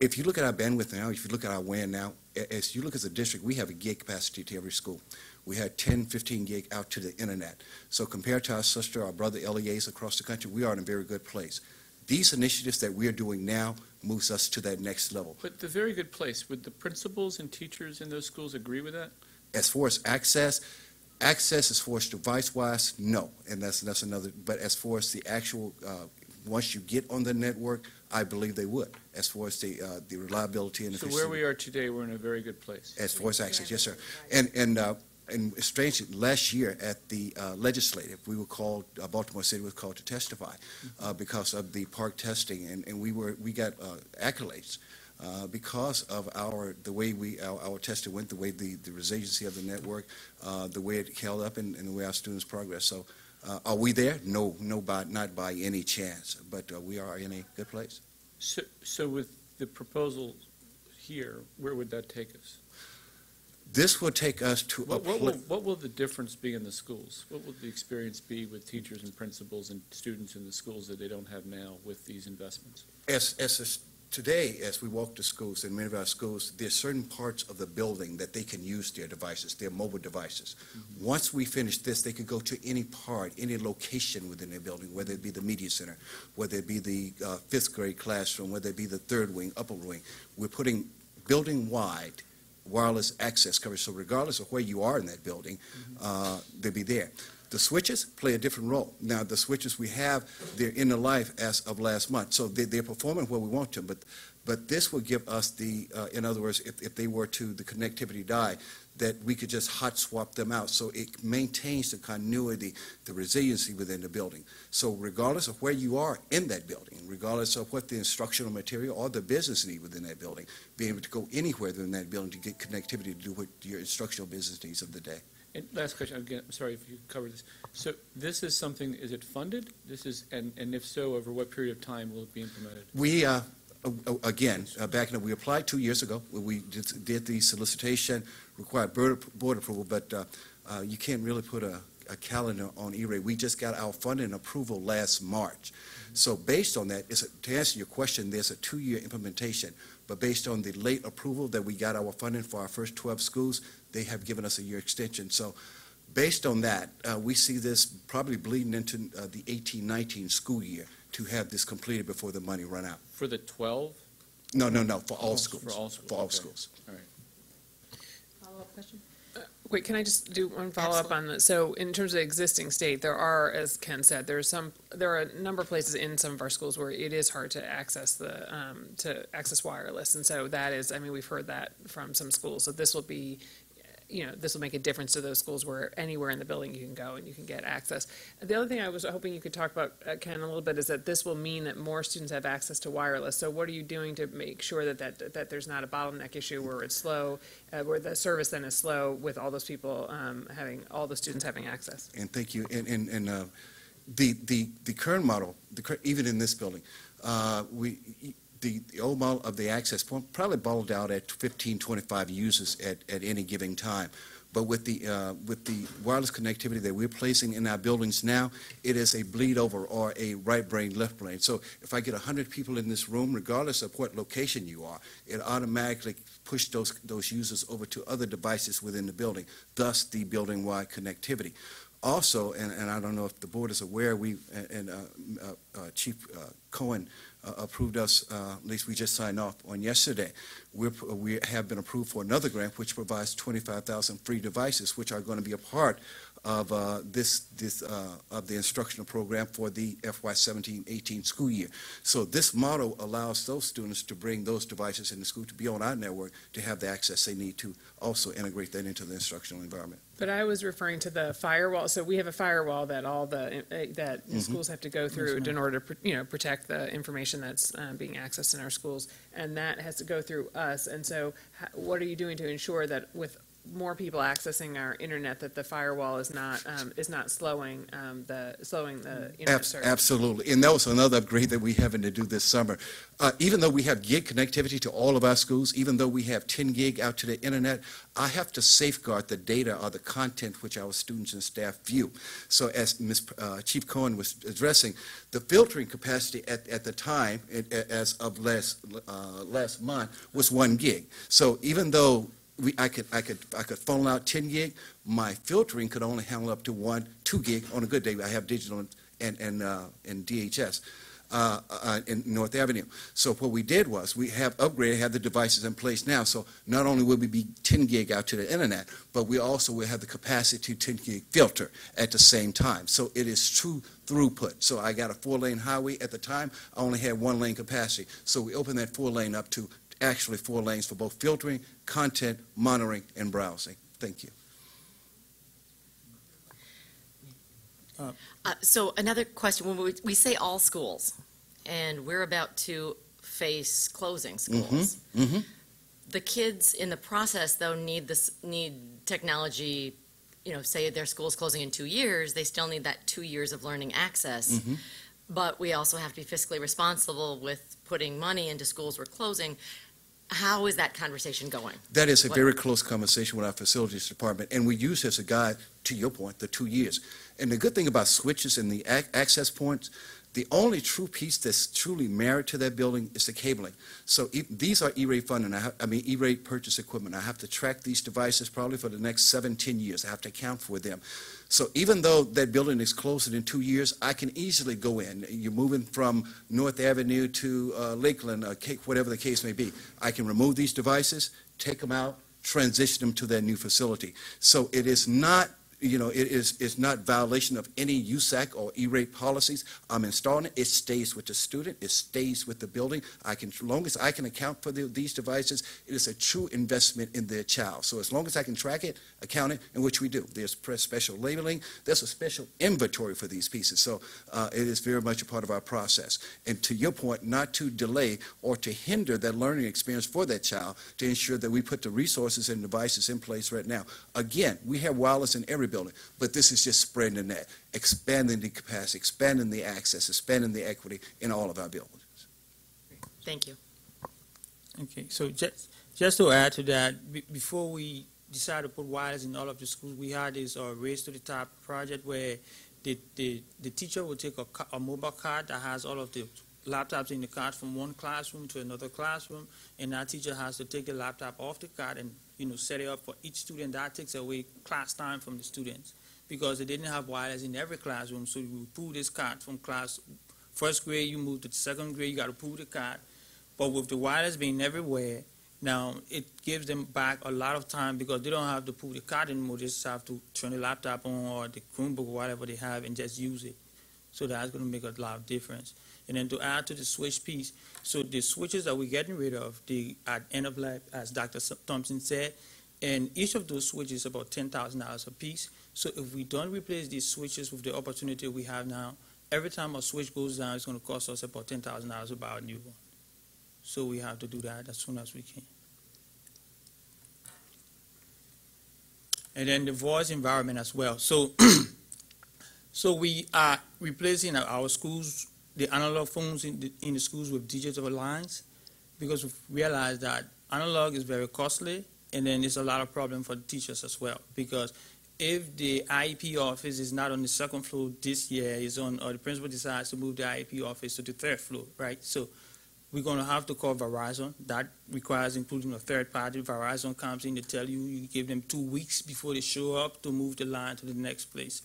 If you look at our bandwidth now, if you look at our WAN now, as you look as a district, we have a gig capacity to every school. We had 10, 15 gig out to the internet. So compared to our sister, our brother LEAs across the country, we are in a very good place. These initiatives that we are doing now moves us to that next level. But the very good place, would the principals and teachers in those schools agree with that? As far as access, access as far as device-wise, no, and that's, that's another, but as far as the actual, uh, once you get on the network, I believe they would, as far as the, uh, the reliability and So efficiency. where we are today, we're in a very good place. As far as access, yes, sir. And, and, uh, and strangely, last year at the uh, legislative, we were called, uh, Baltimore City was called to testify uh, because of the PARCC testing, and, and we were, we got uh, accolades uh, because of our, the way we, our, our testing went, the way the, the resiliency of the network, uh, the way it held up, and, and the way our students progressed. So, uh, are we there? No, no, by, not by any chance, but uh, we are in a good place. So, so with the proposal here, where would that take us? This will take us to a What, what will, what will the difference be in the schools? What will the experience be with teachers and principals and students in the schools that they don't have now with these investments? As, as, as- today, as we walk to schools, in many of our schools, there's certain parts of the building that they can use their devices, their mobile devices. Once we finish this, they can go to any part, any location within their building, whether it be the media center, whether it be the uh, fifth grade classroom, whether it be the third wing, upper wing. We're putting building-wide wireless access coverage, so regardless of where you are in that building, uh, they'll be there. The switches play a different role. Now, the switches we have, they're in the life as of last month, so they, they're performing where we want them. but, but this will give us the, uh, in other words, if, if they were to, the connectivity die, that we could just hot swap them out. So it maintains the continuity, the resiliency within the building. So regardless of where you are in that building, regardless of what the instructional material or the business need within that building, be able to go anywhere within that building to get connectivity to do what your instructional business needs of the day. And last question, again, I'm sorry if you covered this. So this is something, is it funded? This is, and, and if so, over what period of time will it be implemented? We, uh, again, uh, back in, we applied two years ago. We did did the solicitation, required board board approval, but uh, uh, you can't really put a a calendar on E-rate. We just got our funding approval last March. So based on that, a- to answer your question, there's a two-year implementation. But based on the late approval that we got our funding for our first 12 schools, they have given us a year extension. So based on that, uh, we see this probably bleeding into uh, the 18-19 school year to have this completed before the money run out. For the 12? No, no, no, for all Oh, schools. for all schools, For all okay. schools. Follow-up question? Wait, can I just do one follow-up on that? So in terms of the existing state, there are, as Ken said, there are some, there are a number of places in some of our schools where it is hard to access the, um, to access wireless. And so that is, I mean, we've heard that from some schools. So this will be, you know, this will make a difference to those schools where anywhere in the building you can go and you can get access. The other thing I was hoping you could talk about, uh, Ken, a little bit is that this will mean that more students have access to wireless. So what are you doing to make sure that, that, that there's not a bottleneck issue where it's slow, uh, where the service then is slow with all those people, um, having, all the students having access? And thank you. And, and, and uh, the, the, the current model, the, even in this building, uh, we, the, the old model of the access point probably bottled out at 15, 25 users at, at any given time. But with the, uh, with the wireless connectivity that we're placing in our buildings now, it is a bleed over or a right brain, left brain. So if I get 100 people in this room, regardless of what location you are, it automatically push those, those users over to other devices within the building, thus the building-wide connectivity. Also, and, and I don't know if the board is aware, we, and uh, uh, uh, Chief uh, Cohen approved us, uh, at least we just signed off on yesterday. We're, we have been approved for another grant which provides 25,000 free devices, which are going to be a part of uh, this, this, uh, of the instructional program for the FY 17-18 school year. So this model allows those students to bring those devices into school, to be on our network, to have the access they need to also integrate that into the instructional environment. But I was referring to the firewall, so we have a firewall that all the, uh, that the Mhm. schools have to go through in order to, you know, protect the information that's uh, being accessed in our schools, and that has to go through us, and so what are you doing to ensure that with more people accessing our internet, that the firewall is not, um, is not slowing um, the, slowing the internet Abs- service? Absolutely, and that was another upgrade that we having to do this summer. Uh, Even though we have gig connectivity to all of our schools, even though we have 10 gig out to the internet, I have to safeguard the data or the content which our students and staff view. So as Ms. Uh, Chief Cohen was addressing, the filtering capacity at, at the time, it- as of last, uh, last month, was one gig. So even though we, I could, I could, I could funnel out 10 gig, my filtering could only handle up to one, two gig on a good day. I have digital and, and, uh, and DHS. Uh, uh, in North Avenue. So what we did was, we have upgraded, have the devices in place now, so not only will we be 10 gig out to the internet, but we also will have the capacity to 10 gig filter at the same time. So it is true throughput. So I got a four-lane highway at the time, I only had one lane capacity. So we opened that four lane up to actually four lanes for both filtering, content, monitoring, and browsing. Thank you. Uh, So another question, when we, we say all schools, and we're about to face closing schools. Mm-hmm. The kids in the process, though, need this, need technology, you know, say their school's closing in two years, they still need that two years of learning access. Mhm. But we also have to be fiscally responsible with putting money into schools we're closing. How is that conversation going? That is a What- very close conversation with our facilities department, and we use as a guide, to your point, the two years. And the good thing about switches and the ac- access points, the only true piece that's truly married to that building is the cabling. So e- these are E-rate funding, I, I mean, E-rate purchase equipment. I have to track these devices probably for the next seven, 10 years. I have to account for them. So even though that building is closing in two years, I can easily go in. You're moving from North Avenue to uh, Lakeland, uh, whatever the case may be. I can remove these devices, take them out, transition them to that new facility. So it is not you know, it is, it's not violation of any USAC or E-rate policies. I'm installing it, it stays with the student, it stays with the building. I can, as long as I can account for the- these devices, it is a true investment in their child. So as long as I can track it, account it, and which we do. There's special labeling, there's a special inventory for these pieces. So uh, it is very much a part of our process. And to your point, not to delay or to hinder that learning experience for that child, to ensure that we put the resources and devices in place right now. Again, we have wireless in every building, but this is just spreading the net, expanding the capacity, expanding the access, expanding the equity in all of our buildings. Thank you. Okay, so just, just to add to that, be- before we decided to put wires in all of the schools, we had this uh, Race to the Top project where the, the, the teacher will take a, a mobile card that has all of the laptops in the card from one classroom to another classroom, and that teacher has to take the laptop off the card and, you know, set it up for each student. That takes away class time from the students, because they didn't have wireless in every classroom, so you pull this card from class, first grade, you move to second grade, you gotta pull the card. But with the wireless being everywhere, now it gives them back a lot of time because they don't have to pull the card anymore. They just have to turn the laptop on or the Chromebook or whatever they have and just use it. So that's going to make a lot of difference. And then to add to the switch piece, so the switches that we're getting rid of, the at end of life, as Dr. Thompson said, and each of those switches is about ten thousand dollars a piece. So if we don't replace these switches with the opportunity we have now, every time a switch goes down, it's going to cost us about ten thousand dollars to buy a new one. So we have to do that as soon as we can. And then the voice environment as well. So, so we are replacing our- schools, the analog phones in the, in the schools with digital lines because we've realized that analog is very costly and then it's a lot of problem for the teachers as well because if the IEP office is not on the second floor this year, is on, or the principal decides to move the IEP office to the third floor, right? So we're going to have to call Verizon. That requires including a third party. Verizon comes in to tell you, you give them two weeks before they show up to move the line to the next place.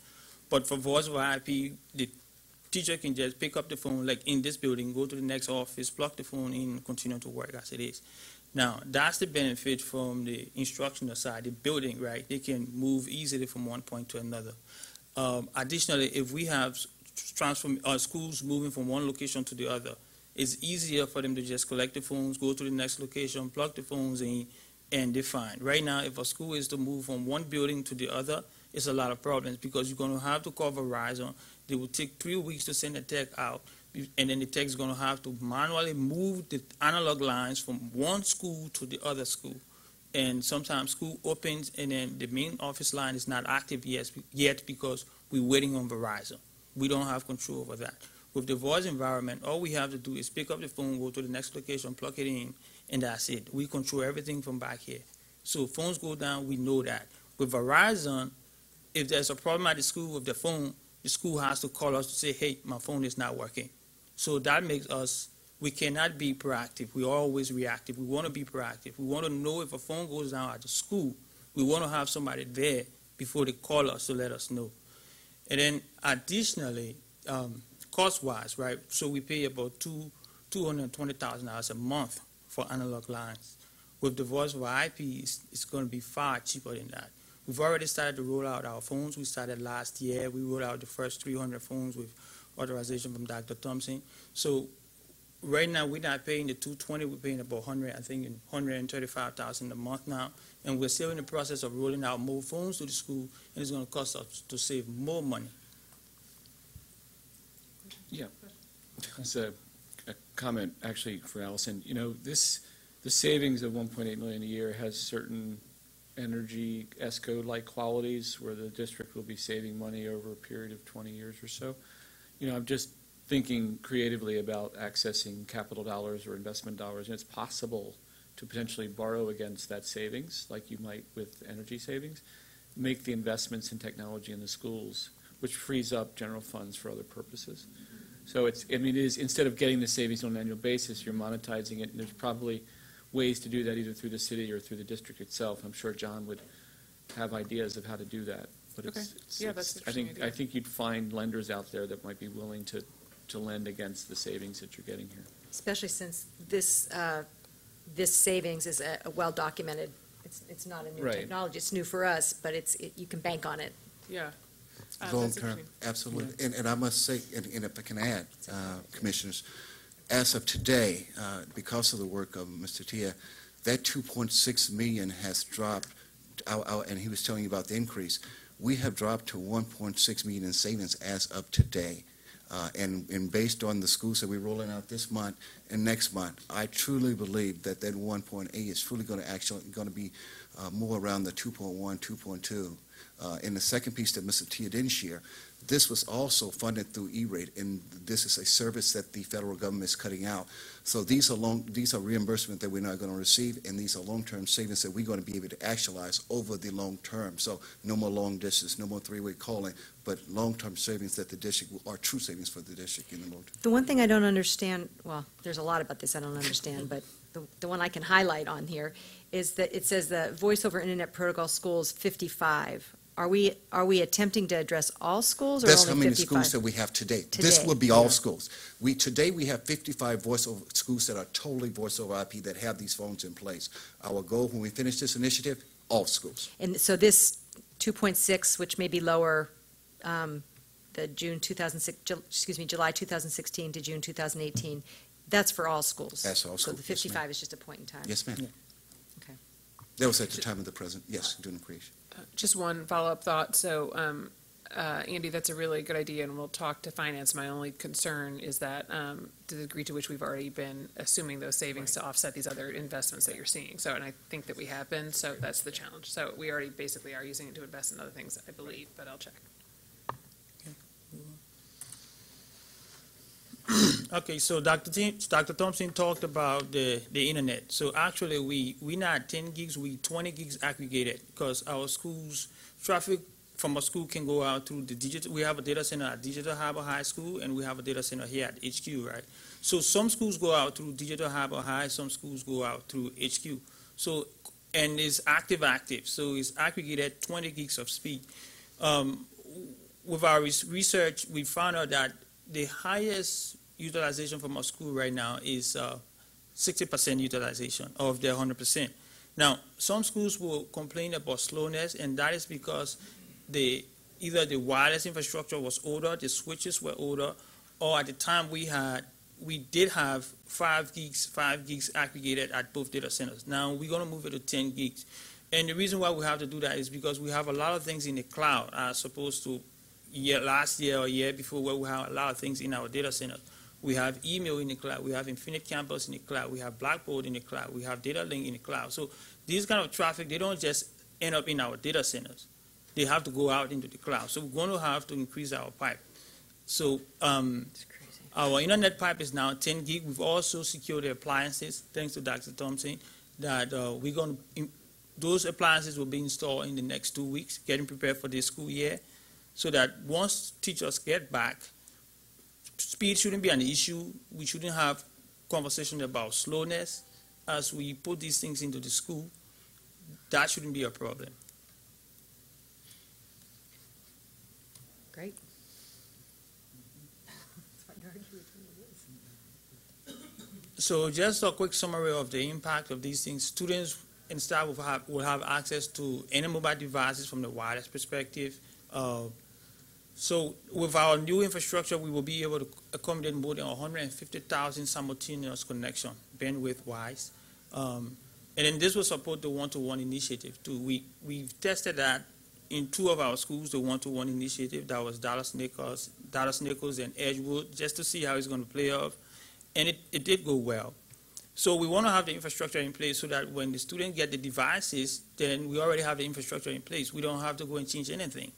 But for voice over IP, the teacher can just pick up the phone, like in this building, go to the next office, plug the phone in, continue to work as it is. Now, that's the benefit from the instructional side, the building, right? They can move easily from one point to another. Um, additionally, if we have transform, uh, schools moving from one location to the other, it's easier for them to just collect the phones, go to the next location, plug the phones in, and they're. Right now, if a school is to move from one building to the other, it's a lot of problems because you're going to have to call Verizon. They will take three weeks to send a tech out, and then the tech is going to have to manually move the analog lines from one school to the other school. And sometimes school opens, and then the main office line is not active yet, yet because we're waiting on Verizon. We don't have control over that. With the voice environment, all we have to do is pick up the phone, go to the next location, plug it in, and that's it. We control everything from back here. So phones go down, we know that. With Verizon, if there's a problem at the school with the phone, the school has to call us to say, hey, my phone is not working. So that makes us, we cannot be proactive. We're always reactive. We want to be proactive. We want to know if a phone goes down at the school, we want to have somebody there before they call us to let us know. And then additionally, um, cost-wise, right, so we pay about two, two hundred and twenty thousand dollars a month for analog lines. With the voice over IP, it's, it's gonna be far cheaper than that. We've already started to roll out our phones. We started last year. We rolled out the first three hundred phones with authorization from Dr. Thompson. So right now, we're not paying the two twenty, we're paying about hundred, I think, hundred and thirty-five thousand a month now. And we're still in the process of rolling out more phones to the school, and it's gonna cost us to save more money. It's a, a comment actually for Allison. You know, this, the savings of 1.8 million a year has certain energy ESCO-like qualities where the district will be saving money over a period of 20 years or so. You know, I'm just thinking creatively about accessing capital dollars or investment dollars, and it's possible to potentially borrow against that savings, like you might with energy savings, make the investments in technology in the schools, which frees up general funds for other purposes. So it's, I mean, it is, instead of getting the savings on an annual basis, you're monetizing it, and there's probably ways to do that either through the city or through the district itself. I'm sure John would have ideas of how to do that, but it's, Okay. it's- Yeah, that's it's- an I think, interesting I idea. think you'd find lenders out there that might be willing to, to lend against the savings that you're getting here. Especially since this, uh, this savings is a, a well-documented, it's, it's not a new Right. technology, it's new for us, but it's, it- you can bank on it yeah. Uh, Long-term, interesting. absolutely. And, and I must say, and, and if I can add, uh, Commissioners, as of today, uh, because of the work of Mr. Tia, that 2.6 million has dropped, out- out- and he was telling you about the increase. We have dropped to 1.6 million in savings as of today. Uh, And, and based on the schools that we're rolling out this month and next month, I truly believe that that 1.8 is truly going to actually, going to be uh, more around the 2.1, 2.2. Uh, And the second piece that Mr. Tia didn't share, this was also funded through E-rate, and this is a service that the federal government is cutting out. So these are long, these are reimbursement that we're not going to receive, and these are long-term savings that we're going to be able to actualize over the long term. So no more long distance, no more three-way calling, but long-term savings that the district, are true savings for the district in the long term. The one thing I don't understand, well, there's a lot about this I don't understand, but the, the one I can highlight on here is that it says the voice over internet protocol schools 55. Are we, are we attempting to address all schools or That's how only many schools 55? that we have today. This Today, would be all yeah. schools. We, today, we have 55 voice over, schools that are totally voice over IP that have these phones in place. Our goal, when we finish this initiative, all schools. And so this 2.6, which may be lower, um, the June 2006, Ju- excuse me, July 2016 to June 2018, that's for all schools? That's all So schools, the yes, ma'am. 55 is just a point in time? Yes, ma'am. Okay. That was at the time of the present, yes, during the creation. Just one follow-up thought. So, um, uh, Andy, that's a really good idea, and we'll talk to finance. My only concern is that, um, to the degree to which we've already been assuming those savings to offset these other investments that you're seeing. So, and I think that we have been, so that's the challenge. So we already basically are using it to invest in other things, I believe, but I'll check. Okay, so Dr. Dr. Thompson talked about the, the internet. So actually, we, we not ten gigs, we twenty gigs aggregated, because our schools, traffic from our school can go out through the digital, we have a data center at Digital Harbor High School, and we have a data center here at HQ, right? So some schools go out through Digital Harbor High, some schools go out through HQ. So, and it's active, active, so it's aggregated twenty gigs of speed. Um, with our research, we found out that the highest utilization from our school right now is uh, sixty percent utilization of their hundred percent. Now, some schools will complain about slowness, and that is because the, either the wireless infrastructure was older, the switches were older, or at the time we had, we did have five gigs, five gigs aggregated at both data centers. Now, we're gonna move it to ten gigs. And the reason why we have to do that is because we have a lot of things in the cloud as opposed to year, last year or year before where we have a lot of things in our data centers. We have email in the cloud, we have Infinite Campus in the cloud, we have Blackboard in the cloud, we have Data Link in the cloud. So these kind of traffic, they don't just end up in our data centers. They have to go out into the cloud. So we're going to have to increase our pipe. So um, our internet pipe is now 10 gig. We've also secured the appliances, thanks to Dr. Thompson, that uh, we're going to, those appliances will be installed in the next two weeks, getting prepared for this school year, so that once teachers get back, speed shouldn't be an issue. We shouldn't have conversation about slowness as we put these things into the school. That shouldn't be a problem. Great. So just a quick summary of the impact of these things. Students and staff will have, will have access to any mobile devices from the wireless perspective. Uh, So with our new infrastructure, we will be able to accommodate more than 150,000 simultaneous connection bandwidth-wise. Um, And then this will support the one-to-one initiative too. We, we've tested that in two of our schools, the one-to-one initiative, that was Dallas Nichols, Dallas Nichols and Edgewood, just to see how it's going to play off. And it, it did go well. So we want to have the infrastructure in place so that when the students get the devices, then we already have the infrastructure in place. We don't have to go and change anything.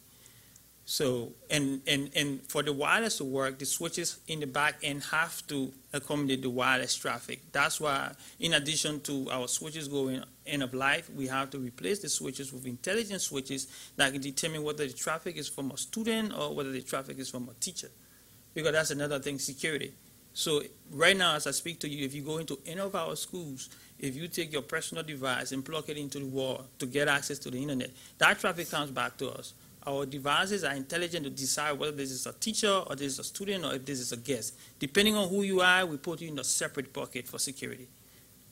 So, and, and, and for the wireless to work, the switches in the back end have to accommodate the wireless traffic. That's why, in addition to our switches going end of life, we have to replace the switches with intelligent switches that can determine whether the traffic is from a student or whether the traffic is from a teacher. Because that's another thing, security. So right now, as I speak to you, if you go into any of our schools, if you take your personal device and plug it into the wall to get access to the internet, that traffic comes back to us. Our devices are intelligent to decide whether this is a teacher or this is a student or if this is a guest. Depending on who you are, we put you in a separate bucket for security.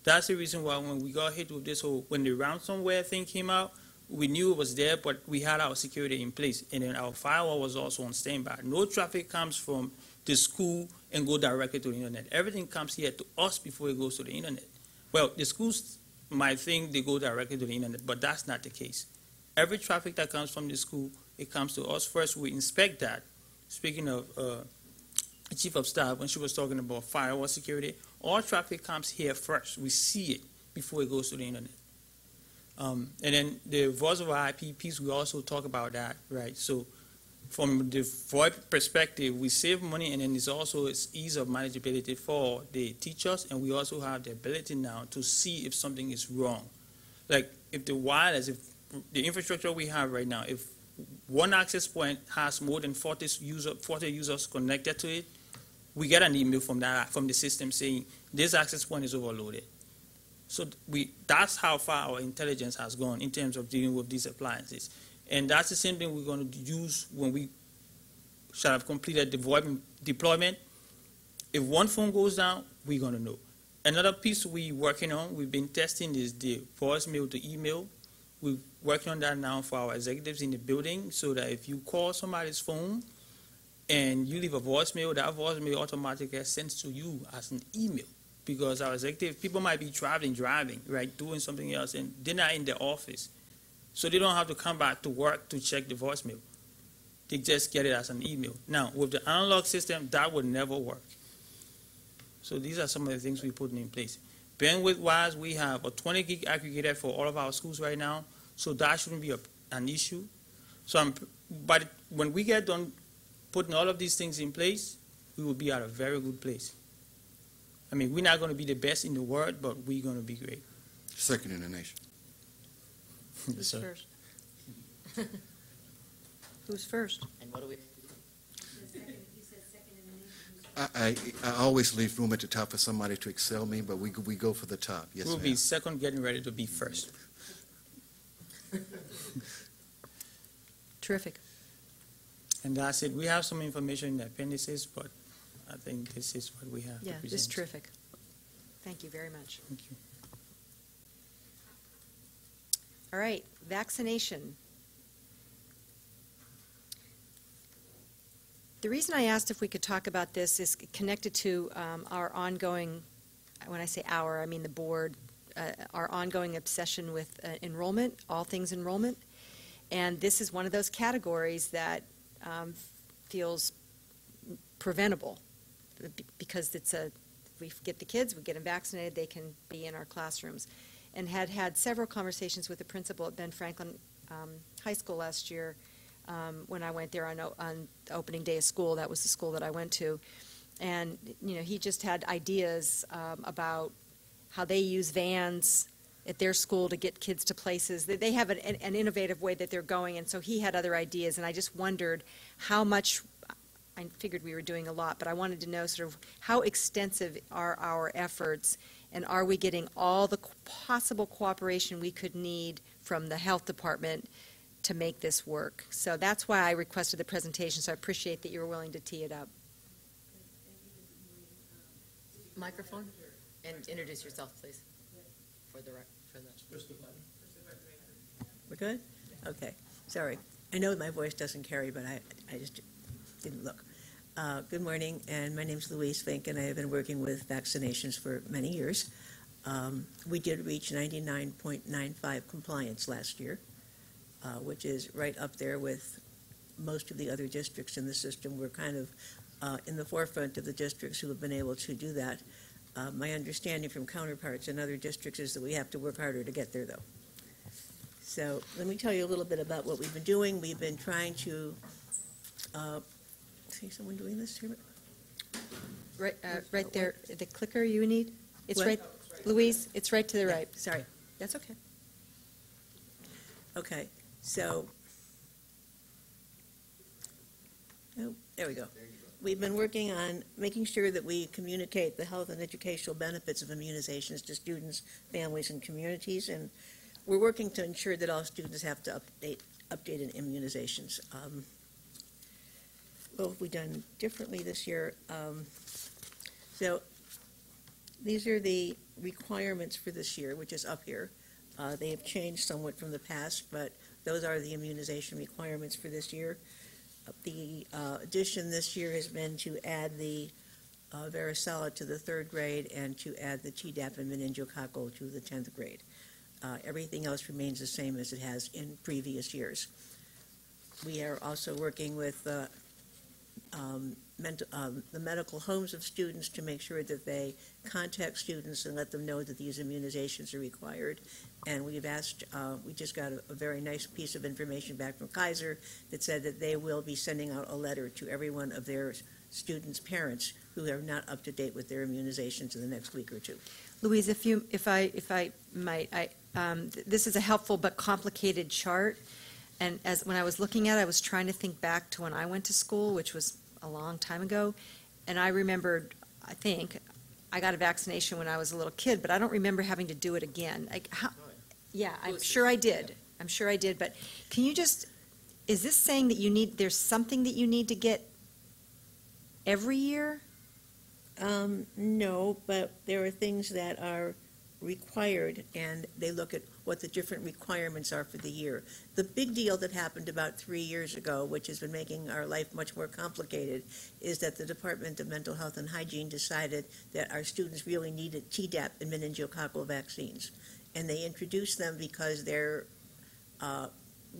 That's the reason why when we got hit with this whole, when the ransomware thing came out, We knew it was there, but we had our security in place, and then our firewall was also on standby. No traffic comes from the school and go directly to the internet. Everything comes here to us before it goes to the internet. Well, the schools might think they go directly to the internet, but that's not the case. Every traffic that comes from the school, it comes to us first. We inspect that. Speaking of uh, chief of staff, when she was talking about firewall security, all traffic comes here first. We see it before it goes to the internet. Um, and then the voice over IP piece, we also talk about that, right? So from the VoIP perspective, we save money, and then it's also it's ease of manageability for the teachers, and we also have the ability now to see if something is wrong. Like if the wireless, if the infrastructure we have right now, if one access point has more than 40 user, 40 users connected to it, we get an email from that from the system saying this access point is overloaded. So we that's how far our intelligence has gone in terms of dealing with these appliances. And that's the same thing we're going to use when we shall have completed the deployment. If one phone goes down, we're going to know. Another piece we're working on, we've been testing is the voicemail to email. We're working on that now for our executives in the building so that if you call somebody's phone and you leave a voicemail, that voicemail automatically gets sent to you as an email. Because our executive, people might be traveling, driving, right, doing something else, and they're not in the office. So they don't have to come back to work to check the voicemail. They just get it as an email. Now, with the analog system, that would never work. So these are some of the things we're putting in place. Bandwidth wise, we have a 20 gig aggregator for all of our schools right now, so that shouldn't be a, an issue. So I'm, but when we get done putting all of these things in place, we will be at a very good place. I mean, we're not going to be the best in the world, but we're going to be great. Second in the nation. Who's first? Who's first? And what do we? I, I, I always leave room at the top for somebody to excel me, but we, we go for the top. Yes, We'll ma'am. be second, getting ready to be first. Terrific. And that's it. We have some information in the appendices, but I think this is what we have to Yeah, present. this is terrific. Thank you very much. Thank you. All right, vaccination. The reason I asked if we could talk about this is connected to um, our ongoing, when I say our, I mean the board, uh, our ongoing obsession with uh, enrollment, all things enrollment. And this is one of those categories that um, feels preventable because it's a, we get the kids, we get them vaccinated, they can be in our classrooms and had had several conversations with the principal at Ben Franklin um, High School last year um, when I went there on, on the opening day of school. That was the school that I went to. And, you know, he just had ideas um, about how they use vans at their school to get kids to places. They- have an, an innovative way that they're going, and so he had other ideas. And I just wondered how much, I figured we were doing a lot, but I wanted to know sort of how extensive are our efforts and are we getting all the possible cooperation we could need from the health department to make this work? So that's why I requested the presentation, so I appreciate that you were willing to tee it up. Microphone? And introduce yourself, please, for the, rec- for the. We're good? Okay, sorry. I know my voice doesn't carry, but I, I just didn't look. Uh, Good morning, and my name is Louise Fink, and I have been working with vaccinations for many years. Um, We did reach 99.95 compliance last year, uh, which is right up there with most of the other districts in the system. We're kind of uh, in the forefront of the districts who have been able to do that. Uh, My understanding from counterparts in other districts is that we have to work harder to get there, though. So let me tell you a little bit about what we've been doing. We've been trying to, uh, see someone doing this here? Right, uh, right there, the clicker you need? It's What? right, Louise, it's right to the Yeah, right. Sorry, that's okay. Okay, so. Oh, there we go. We've been working on making sure that we communicate the health and educational benefits of immunizations to students, families, and communities, and we're working to ensure that all students have to update, updated immunizations. Um, What have we done differently this year? Um, So, these are the requirements for this year, which is up here. Uh, They have changed somewhat from the past, but those are the immunization requirements for this year. Uh, The uh, addition this year has been to add the uh, varicella to the third grade and to add the Tdap and meningococcal to the 10th grade. Uh, Everything else remains the same as it has in previous years. We are also working with uh, um, um, the medical homes of students to make sure that they contact students and let them know that these immunizations are required. And we've asked, uh, we just got a, a very nice piece of information back from Kaiser that said that they will be sending out a letter to every one of their students' parents who are not up to date with their immunizations in the next week or two. Louise, if you, if I, if I might, I, um, th- this is a helpful but complicated chart. And as, when I was looking at it, I was trying to think back to when I went to school, which was a long time ago. And I remembered, I think, I got a vaccination when I was a little kid, but I don't remember having to do it again. Like, how, yeah, I'm sure I did. I'm sure I did, but can you just, is this saying that you need, there's something that you need to get every year? Um, no, but there are things that are required, and they look at what the different requirements are for the year. The big deal that happened about three years ago, which has been making our life much more complicated, is that the Department of Mental Health and Hygiene decided that our students really needed Tdap and meningococcal vaccines. And they introduced them because they're, uh,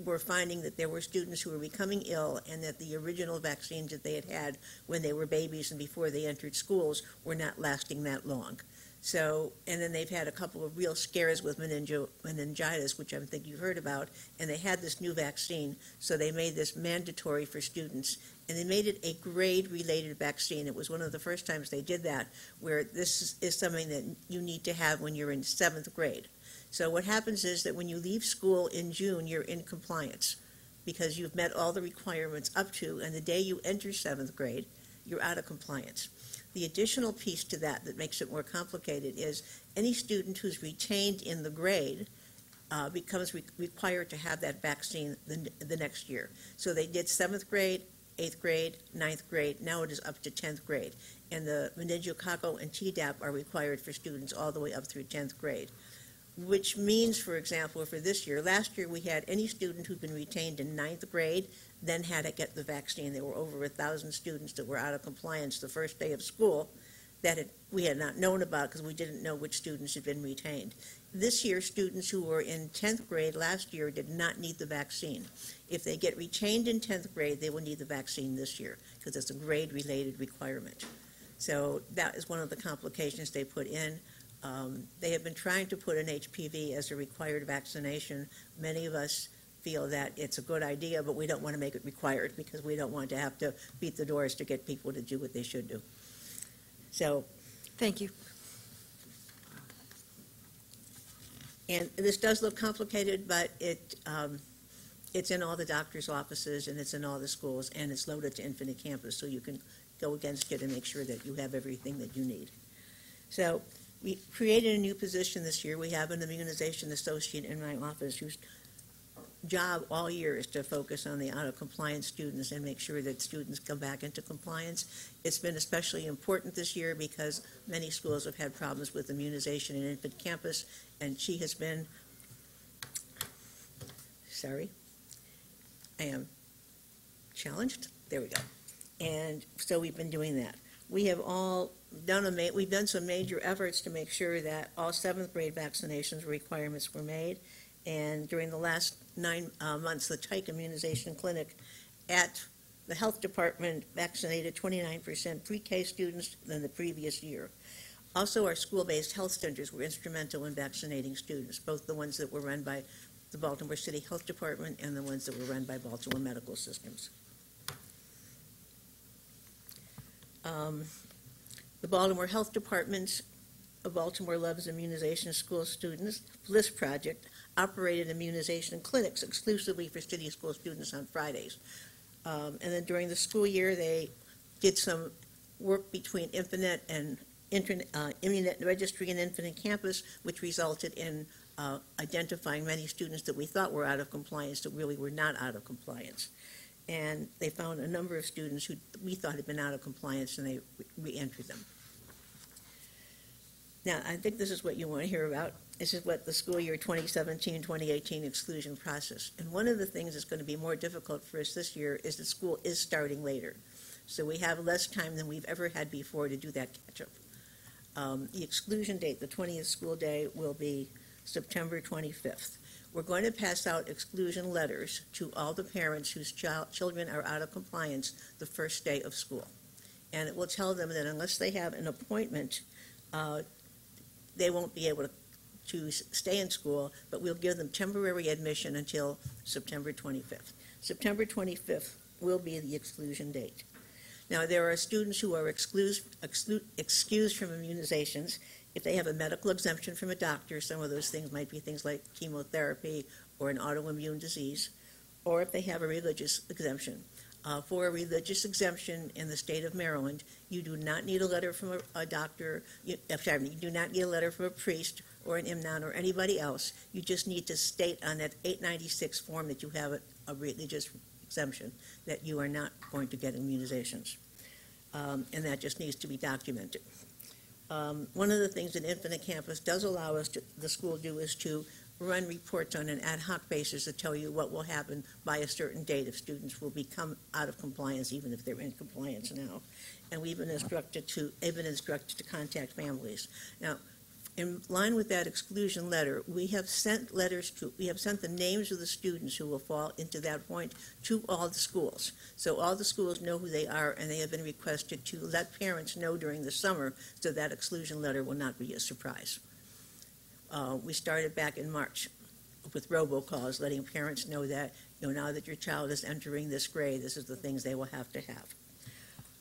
were finding that there were students who were becoming ill and that the original vaccines that they had had when they were babies and before they entered schools were not lasting that long. So, and then they've had a couple of real scares with meningitis, which I think you've heard about, and they had this new vaccine, so they made this mandatory for students, and they made it a grade-related vaccine. It was one of the first times they did that, where this is, is something that you need to have when you're in seventh grade. So what happens is that when you leave school in June, you're in compliance, because you've met all the requirements up to, and the day you enter seventh grade, you're out of compliance. The additional piece to that that makes it more complicated is any student who's retained in the grade uh, becomes re- required to have that vaccine the, the next year. So they did seventh grade, eighth grade, ninth grade, now it is up to tenth grade. And the meningococcal and Tdap are required for students all the way up through tenth grade. Which means, for example, for this year, last year we had any student who'd been retained in ninth grade then had to get the vaccine. There were over a thousand students that were out of compliance the first day of school that we had not known about because we didn't know which students had been retained. This year, students who were in 10th grade last year did not need the vaccine. If they get retained in 10th grade, they will need the vaccine this year because it's a grade-related requirement. So that is one of the complications they put in. Um, They have been trying to put an HPV as a required vaccination. Many of us feel that it's a good idea, but we don't want to make it required because we don't want to have to beat the doors to get people to do what they should do. So, Thank you. and this does look complicated, but it, um, it's in all the doctor's offices and it's in all the schools and it's loaded to Infinite Campus, so you can go against it and make sure that you have everything that you need. So, we created a new position this year. We have an immunization associate in my office whose job all year is to focus on the out-of-compliance students and make sure that students come back into compliance. It's been especially important this year because many schools have had problems with immunization in Infinite Campus, and she has been, sorry, I am challenged, there we go. And so we've been doing that. We have all done a, ma- we've done some major efforts to make sure that all seventh grade vaccinations requirements were made. And during the last nine uh, months, the Tyke Immunization Clinic at the Health Department vaccinated 29% pre-K students than the previous year. Also, our school-based health centers were instrumental in vaccinating students, both the ones that were run by the Baltimore City Health Department and the ones that were run by Baltimore Medical Systems. Um, The Baltimore Health Department's Baltimore Loves Immunization School Students Bliss Project operated immunization clinics exclusively for city school students on Fridays. Um, and then during the school year, they did some work between Infinite and Internet, uh, Immunet Registry and Infinite Campus, which resulted in uh, identifying many students that we thought were out of compliance that really were not out of compliance. And they found a number of students who we thought had been out of compliance, and they re- re-entered them. Now, I think this is what you want to hear about. This is what the school year 2017, 2018 exclusion process. And one of the things that's going to be more difficult for us this year is that school is starting later. So we have less time than we've ever had before to do that catch-up. Um, The exclusion date, the 20th school day, will be September 25th. We're going to pass out exclusion letters to all the parents whose child, children are out of compliance the first day of school. And it will tell them that unless they have an appointment, uh, they won't be able to to stay in school, but we'll give them temporary admission until September 25th. September 25th will be the exclusion date. Now, there are students who are excused, excused from immunizations. If they have a medical exemption from a doctor, some of those things might be things like chemotherapy or an autoimmune disease, or if they have a religious exemption. Uh, For a religious exemption in the state of Maryland, you do not need a letter from a, a doctor, you, sorry, you do not need a letter from a priest or an imam or anybody else. You just need to state on that 896 form that you have a, a religious exemption, that you are not going to get immunizations. Um, and that just needs to be documented. Um, one of the things that Infinite Campus does allow us to, the school do is to run reports on an ad hoc basis that tell you what will happen by a certain date if students will become out of compliance, even if they're in compliance now. And we've been instructed to, they've instructed to contact families. Now, in line with that exclusion letter, we have sent letters to, we have sent the names of the students who will fall into that point to all the schools. So all the schools know who they are, and they have been requested to let parents know during the summer, so that exclusion letter will not be a surprise. Uh, we started back in March with robocalls, letting parents know that, you know, now that your child is entering this grade, this is the things they will have to have.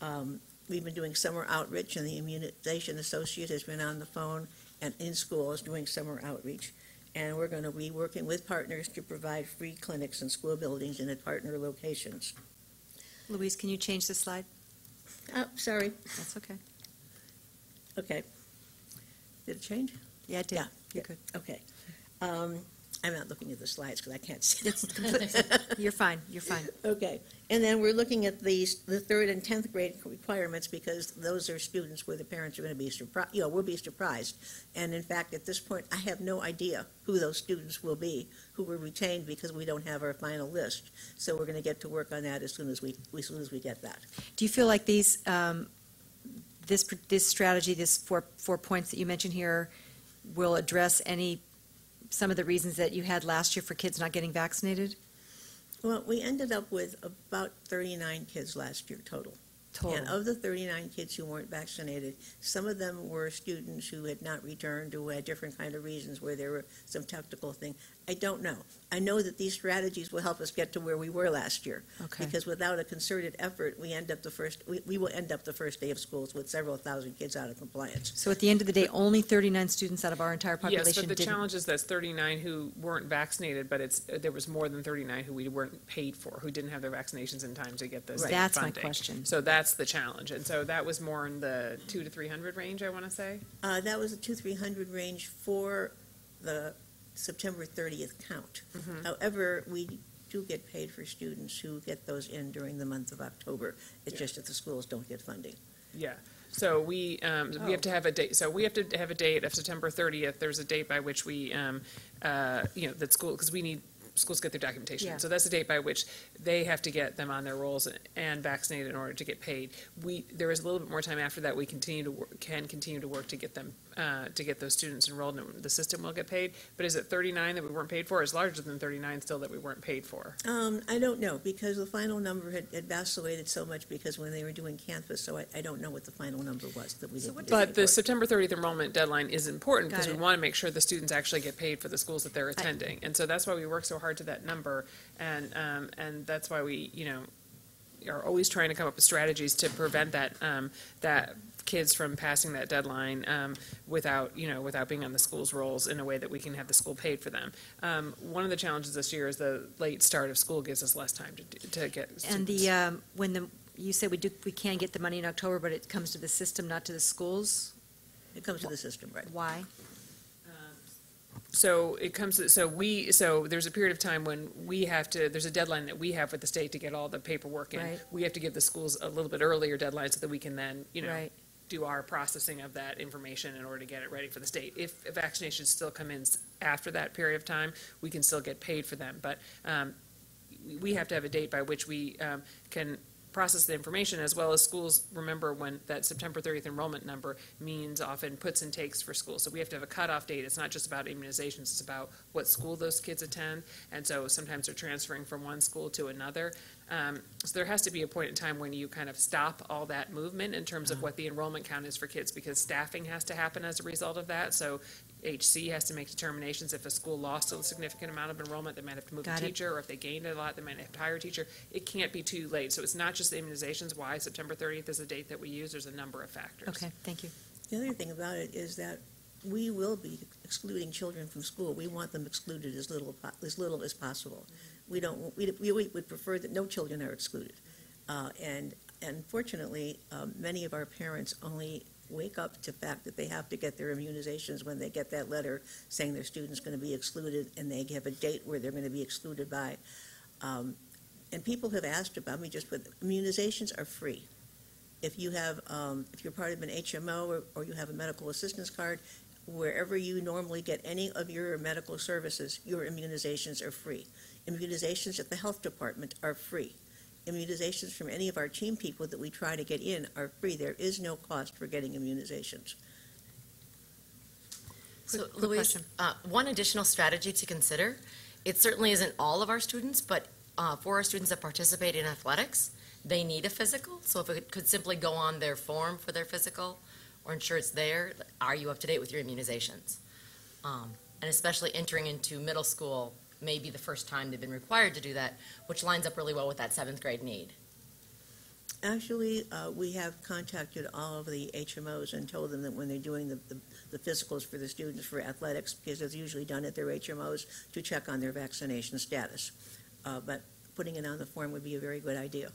Um, we've been doing summer outreach, and the immunization associate has been on the phone and in schools doing summer outreach. And we're going to be working with partners to provide free clinics in school buildings and at partner locations. Louise, can you change the slide? Oh, sorry. That's okay. Okay. Did it change? Yeah, it did. Yeah. You're good. Okay. Um, I'm not looking at the slides because I can't see. It's You're fine, you're fine. Okay, and then we're looking at these, the third and tenth grade requirements, because those are students where the parents are gonna be surprised, you know, will be surprised. And in fact, at this point, I have no idea who those students will be, who were retained, because we don't have our final list. So we're gonna get to work on that as soon as we, as soon as we get that. Do you feel like these, um, this, this strategy, this four, four points that you mentioned here will address any, some of the reasons that you had last year for kids not getting vaccinated? Well, we ended up with about thirty-nine kids last year total. And Total? of the 39 kids who weren't vaccinated, some of them were students who had not returned or had different kind of reasons where there were some technical thing. I don't know. I know that these strategies will help us get to where we were last year. Okay. Because without a concerted effort, we end up the first, we, we will end up the first day of schools with several thousand kids out of compliance. So at the end of the day, only 39 students out of our entire population Yes, population but the didn't? challenge is that's thirty-nine who weren't vaccinated, but it's, there was more than thirty-nine who we weren't paid for, who didn't have their vaccinations in time to get the state That's my funding. question. So that's the challenge, and so that was more in the two to three hundred range, I wanna say. Uh, that was a two, three hundred range for the September thirtieth count. Mhm. However, we do get paid for students who get those in during the month of October. It's Yeah. just that the schools don't get funding. Yeah, so we, um, we have to have a date, so we have to have a date of September thirtieth, there's a date by which we, um, uh, you know, that school, because we need, schools get their Yeah. documentation. So that's the date by which they have to get them on their rolls and vaccinated in order to get paid. We, there is a little bit more time after that, we continue to, wor- can continue to work to get them, uh, to get those students enrolled, and the system will get paid. But is it thirty-nine that we weren't paid for, is larger than thirty-nine still that we weren't paid for? Um, I don't know, because the final number had, had vacillated so much because when they were doing canvas, so I, I don't know what the final number was that we didn't. But the September thirtieth enrollment deadline is important because we want to make sure the students actually get paid for the schools that they're attending. And so that's why we work so hard to that number. And, um, and that's why we, you know, are always trying to come up with strategies to prevent that, um, that kids from passing that deadline, um, without, you know, without being on the school's rolls in a way that we can have the school paid for them. Um, one of the challenges this year is the late start of school gives us less time to, do- to get And students. the, um, when the, you said we do, we can get the money in October, but it comes to the system, not to the schools? It comes to the system, right? Why? So it comes, to- so we, so there's a period of time when we have to, there's a deadline that we have with the state to get all the paperwork in. Right. We have to give the schools a little bit earlier deadline so that we can then, you know, Right. Do our processing of that information in order to get it ready for the state. If vaccinations still come in after that period of time, we can still get paid for them. But um, we- we have to have a date by which we um, can process the information, as well as schools, remember when that September 30th enrollment number means often puts and takes for schools. So we have to have a cutoff date. It's not just about immunizations, it's about what school those kids attend. And so sometimes they're transferring from one school to another. Um, So there has to be a point in time when you kind of stop all that movement in terms of what the enrollment count is for kids, because staffing has to happen as a result of that. So HC has to make determinations if a school lost a significant amount of enrollment, they might have to move a Got it. teacher, or if they gained a lot, they might have to hire a teacher. It can't be too late. So it's not just the immunizations, why September 30th is the date that we use, there's a number of factors. Okay, thank you. The other thing about it is that we will be excluding children from school. We want them excluded as little, as little as possible. We don't, we, we would prefer that no children are excluded. Uh, and unfortunately, um, many of our parents only wake up to the fact that they have to get their immunizations when they get that letter saying their student's going to be excluded, and they have a date where they're going to be excluded by. Um, and people have asked about me, just with immunizations are free. If you have, um, if you're part of an HMO or, or you have a medical assistance card, wherever you normally get any of your medical services, your immunizations are free. Immunizations at the health department are free. Immunizations from any of our team people that we try to get in are free. There is no cost for getting immunizations. So, Quick- quick Louise, question. uh, one additional strategy to consider, it certainly isn't all of our students, but uh, for our students that participate in athletics, they need a physical. So if it could simply go on their form for their physical, or ensure it's there, are you up to date with your immunizations? Um, And especially entering into middle school may be the first time they've been required to do that, which lines up really well with that seventh grade need. Actually, uh, we have contacted all of the HMOs and told them that when they're doing the, the- the physicals for the students for athletics, because it's usually done at their HMOs, to check on their vaccination status. Uh, But putting it on the form would be a very good idea,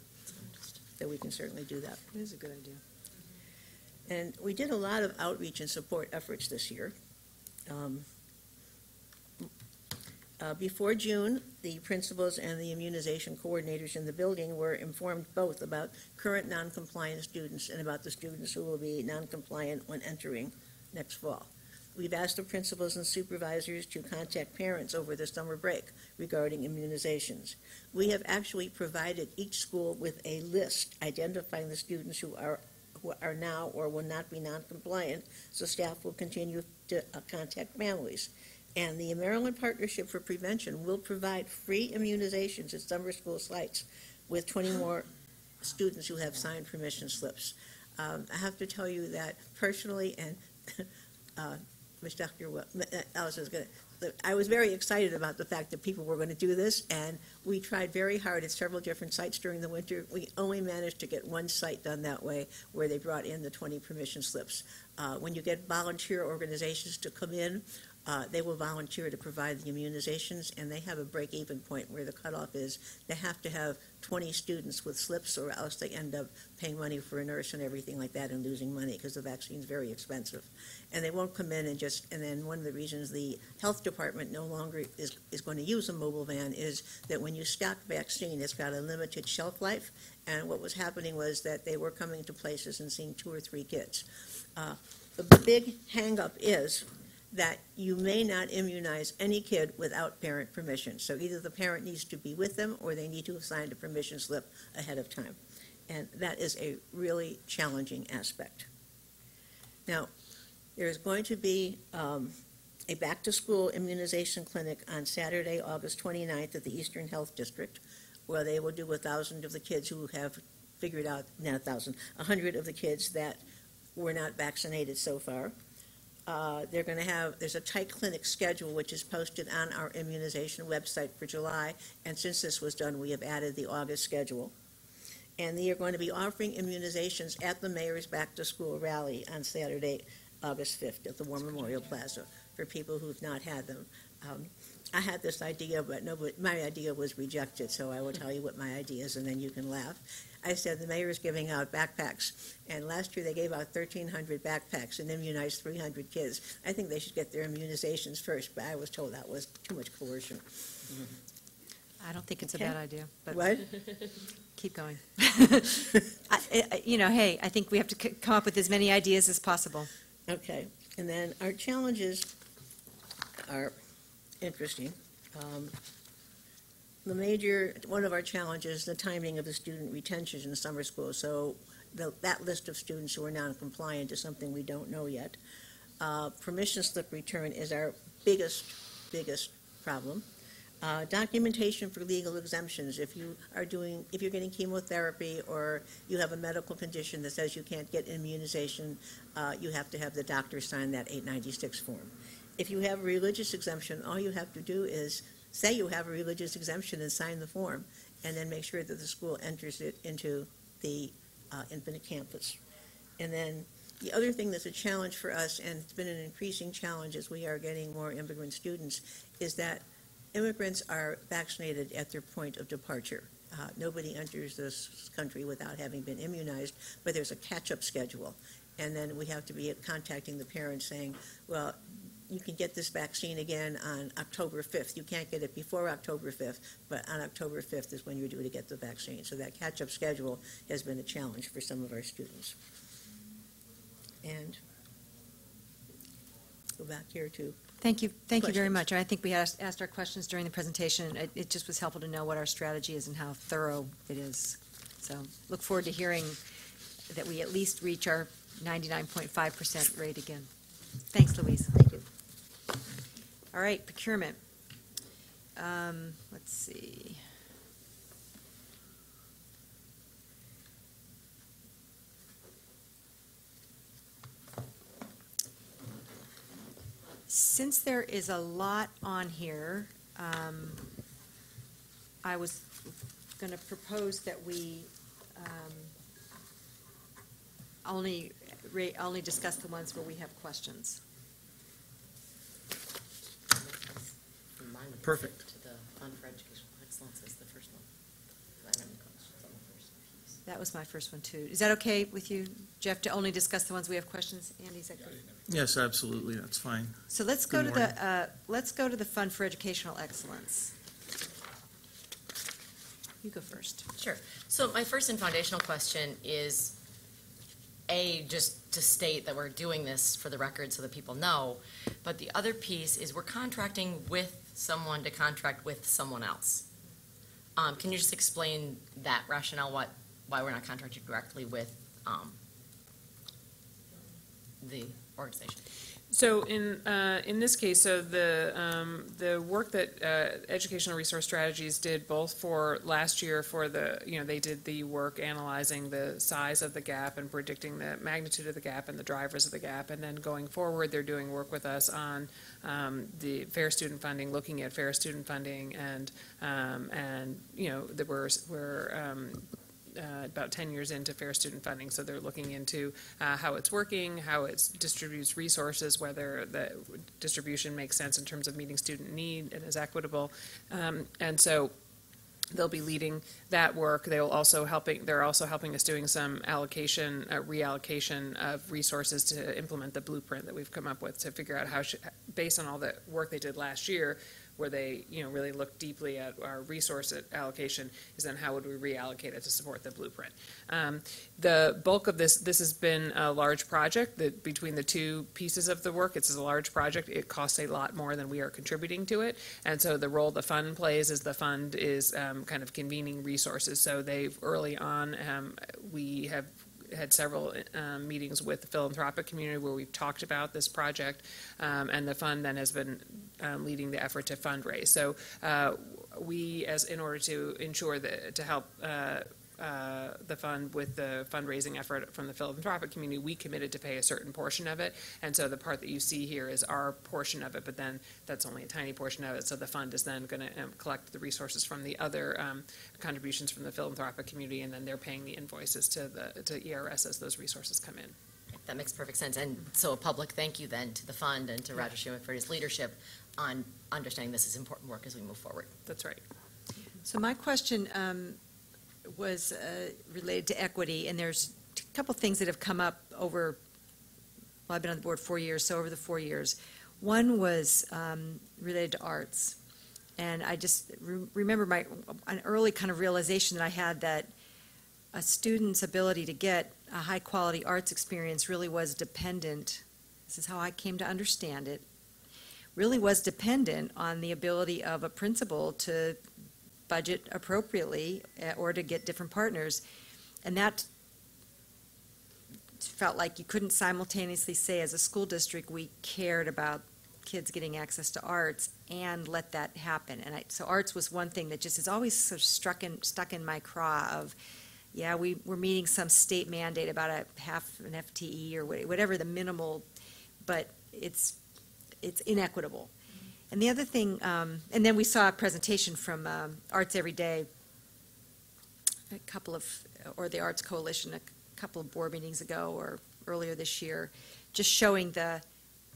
that we can certainly do that. It is a good idea. And we did a lot of outreach and support efforts this year. Um, uh, Before June, the principals and the immunization coordinators in the building were informed both about current non-compliant students and about the students who will be non-compliant when entering next fall. We've asked the principals and supervisors to contact parents over the summer break regarding immunizations. We have actually provided each school with a list identifying the students who are who are now or will not be non-compliant, so staff will continue to uh, contact families. And the Maryland Partnership for Prevention will provide free immunizations at summer school sites with 20 more students who have signed permission slips. Um, I have to tell you that personally, and uh. Dr. Wel- uh, is going to, I was very excited about the fact that people were going to do this, and we tried very hard at several different sites during the winter. We only managed to get one site done that way, where they brought in the 20 permission slips. Uh, When you get volunteer organizations to come in, uh, they will volunteer to provide the immunizations, and they have a break-even point where the cutoff is they have to have 20 students with slips, or else they end up paying money for a nurse and everything like that and losing money because the vaccine's very expensive. And they won't come in and just, and then one of the reasons the health department no longer is, is going to use a mobile van is that when you stock vaccine, it's got a limited shelf life. And what was happening was that they were coming to places and seeing two or three kids. Uh, The big hangup is that you may not immunize any kid without parent permission. So either the parent needs to be with them, or they need to have signed a permission slip ahead of time. And that is a really challenging aspect. Now, there's going to be um, a back-to-school immunization clinic on Saturday, August 29th at the Eastern Health District, where they will do a thousand of the kids who have figured out, not a thousand, a hundred of the kids that were not vaccinated so far. Uh, They're going to have, there's a tight clinic schedule which is posted on our immunization website for July, and since this was done, we have added the August schedule. And they are going to be offering immunizations at the mayor's back-to-school rally on Saturday, August 5th, at the War Memorial Plaza, for people who've not had them. Um, I had this idea, but nobody, my idea was rejected, so I will tell you what my idea is, and then you can laugh. I said, the mayor is giving out backpacks, and last year they gave out 1,300 backpacks and immunized 300 kids. I think they should get their immunizations first, but I was told that was too much coercion. Mm-hmm. I don't think it's a bad idea, but What? keep going. I- I- You know, hey, I think we have to c- come up with as many ideas as possible. Okay, and then our challenges are interesting. Um, The major, one of our challenges, the timing of the student retention in summer school. So the, that list of students who are non-compliant is something we don't know yet. Uh, Permission slip return is our biggest, biggest problem. Uh, Documentation for legal exemptions, if you are doing, if you're getting chemotherapy or you have a medical condition that says you can't get immunization, uh, you have to have the doctor sign that 896 form. If you have a religious exemption, all you have to do is say you have a religious exemption and sign the form, and then make sure that the school enters it into the uh, Infinite Campus. And then the other thing that's a challenge for us, and it's been an increasing challenge as we are getting more immigrant students, is that immigrants are vaccinated at their point of departure. Uh, Nobody enters this country without having been immunized, but there's a catch-up schedule. And then we have to be contacting the parents saying, well, you can get this vaccine again on October 5th. You can't get it before October 5th, but on October 5th is when you're due to get the vaccine. So that catch-up schedule has been a challenge for some of our students. And go back here to, Thank you, thank you very much. I think we asked, asked our questions during the presentation. It, it just was helpful to know what our strategy is and how thorough it is. So look forward to hearing that we at least reach our 99.5% rate again. Thanks, Louise. All right, procurement. Um, let's see. Since there is a lot on here, um, I was gonna propose that we, um, only, only discuss the ones where we have questions. Mine would Perfect. To the Fund for Educational Excellence is the first one. I have any questions on the first piece. That was my first one, too. Is that okay with you, Jeff, to only discuss the ones we have questions? Andy, is that good? Yes, absolutely, that's fine. So let's go to Good the, uh, let's go to the Fund for Educational Excellence. You go first. Sure. So my first and foundational question is, A, just to state that we're doing this for the record so that people know, but the other piece is we're contracting with someone to contract with someone else. Um, can you just explain that rationale, what, why we're not contracting directly with, um, the organization? So in, uh, in this case, so the, um, the work that, uh, Educational Resource Strategies did both for last year for the, you know, they did the work analyzing the size of the gap and predicting the magnitude of the gap and the drivers of the gap. And then going forward, they're doing work with us on, um, the fair student funding, looking at fair student funding and, um, and, you know, that we're, we're, um, uh, about 10 years into fair student funding, so they're looking into uh, how it's working, how it distributes resources, whether the distribution makes sense in terms of meeting student need and is equitable. Um, And so they'll be leading that work. They'll also helping, they're also helping us doing some allocation, uh, reallocation of resources to implement the blueprint that we've come up with to figure out how, should- based on all the work they did last year, where they, you know, really look deeply at our resource allocation, is then how would we reallocate it to support the blueprint? Um, The bulk of this, this has been a large project, that between the two pieces of the work, it's a large project, it costs a lot more than we are contributing to it. And so the role the fund plays is the fund is um, kind of convening resources. So they've, early on, um, we have had several um, meetings with the philanthropic community where we've talked about this project, um, and the fund then has been um, leading the effort to fundraise. So uh, we, as, in order to ensure that, to help uh, uh, the fund with the fundraising effort from the philanthropic community, we committed to pay a certain portion of it. And so the part that you see here is our portion of it, but then that's only a tiny portion of it. So the fund is then going to collect the resources from the other um, contributions from the philanthropic community, and then they're paying the invoices to the, to ERS as those resources come in. That makes perfect sense. And so a public thank you then to the fund and to Roger Schulman for his leadership on understanding this is important work as we move forward. That's right. So my question um, was uh, related to equity, and there's a couple things that have come up over, well, I've been on the board four years, so over the four years. One was um, related to arts, And I just re- remember my, an early kind of realization that I had that a student's ability to get a high-quality arts experience really was dependent, this is how I came to understand it, really was dependent on the ability of a principal to budget appropriately eh, or to get different partners. And that felt like you couldn't simultaneously say, as a school district, we cared about kids getting access to arts and let that happen. And I, so arts was one thing that just has always sort of struck in, stuck in my craw of, yeah, we, we're meeting some state mandate about a half an FTE or whatever the minimal, but it's, it's inequitable. And the other thing, um, and then we saw a presentation from, um, Arts Every Day, a couple of, or the Arts Coalition, a couple of board meetings ago or earlier this year, just showing the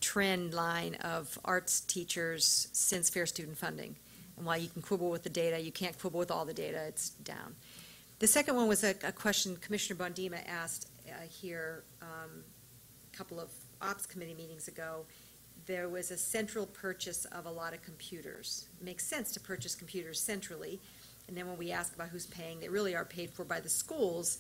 trend line of arts teachers since fair student funding. And while you can quibble with the data, you can't quibble with all the data, it's down. The second one was a, a question Commissioner Bondima asked uh, here um, a couple of ops committee meetings ago. There was a central purchase of a lot of computers. Makes sense to purchase computers centrally. And then when we ask about who's paying, they really are paid for by the schools.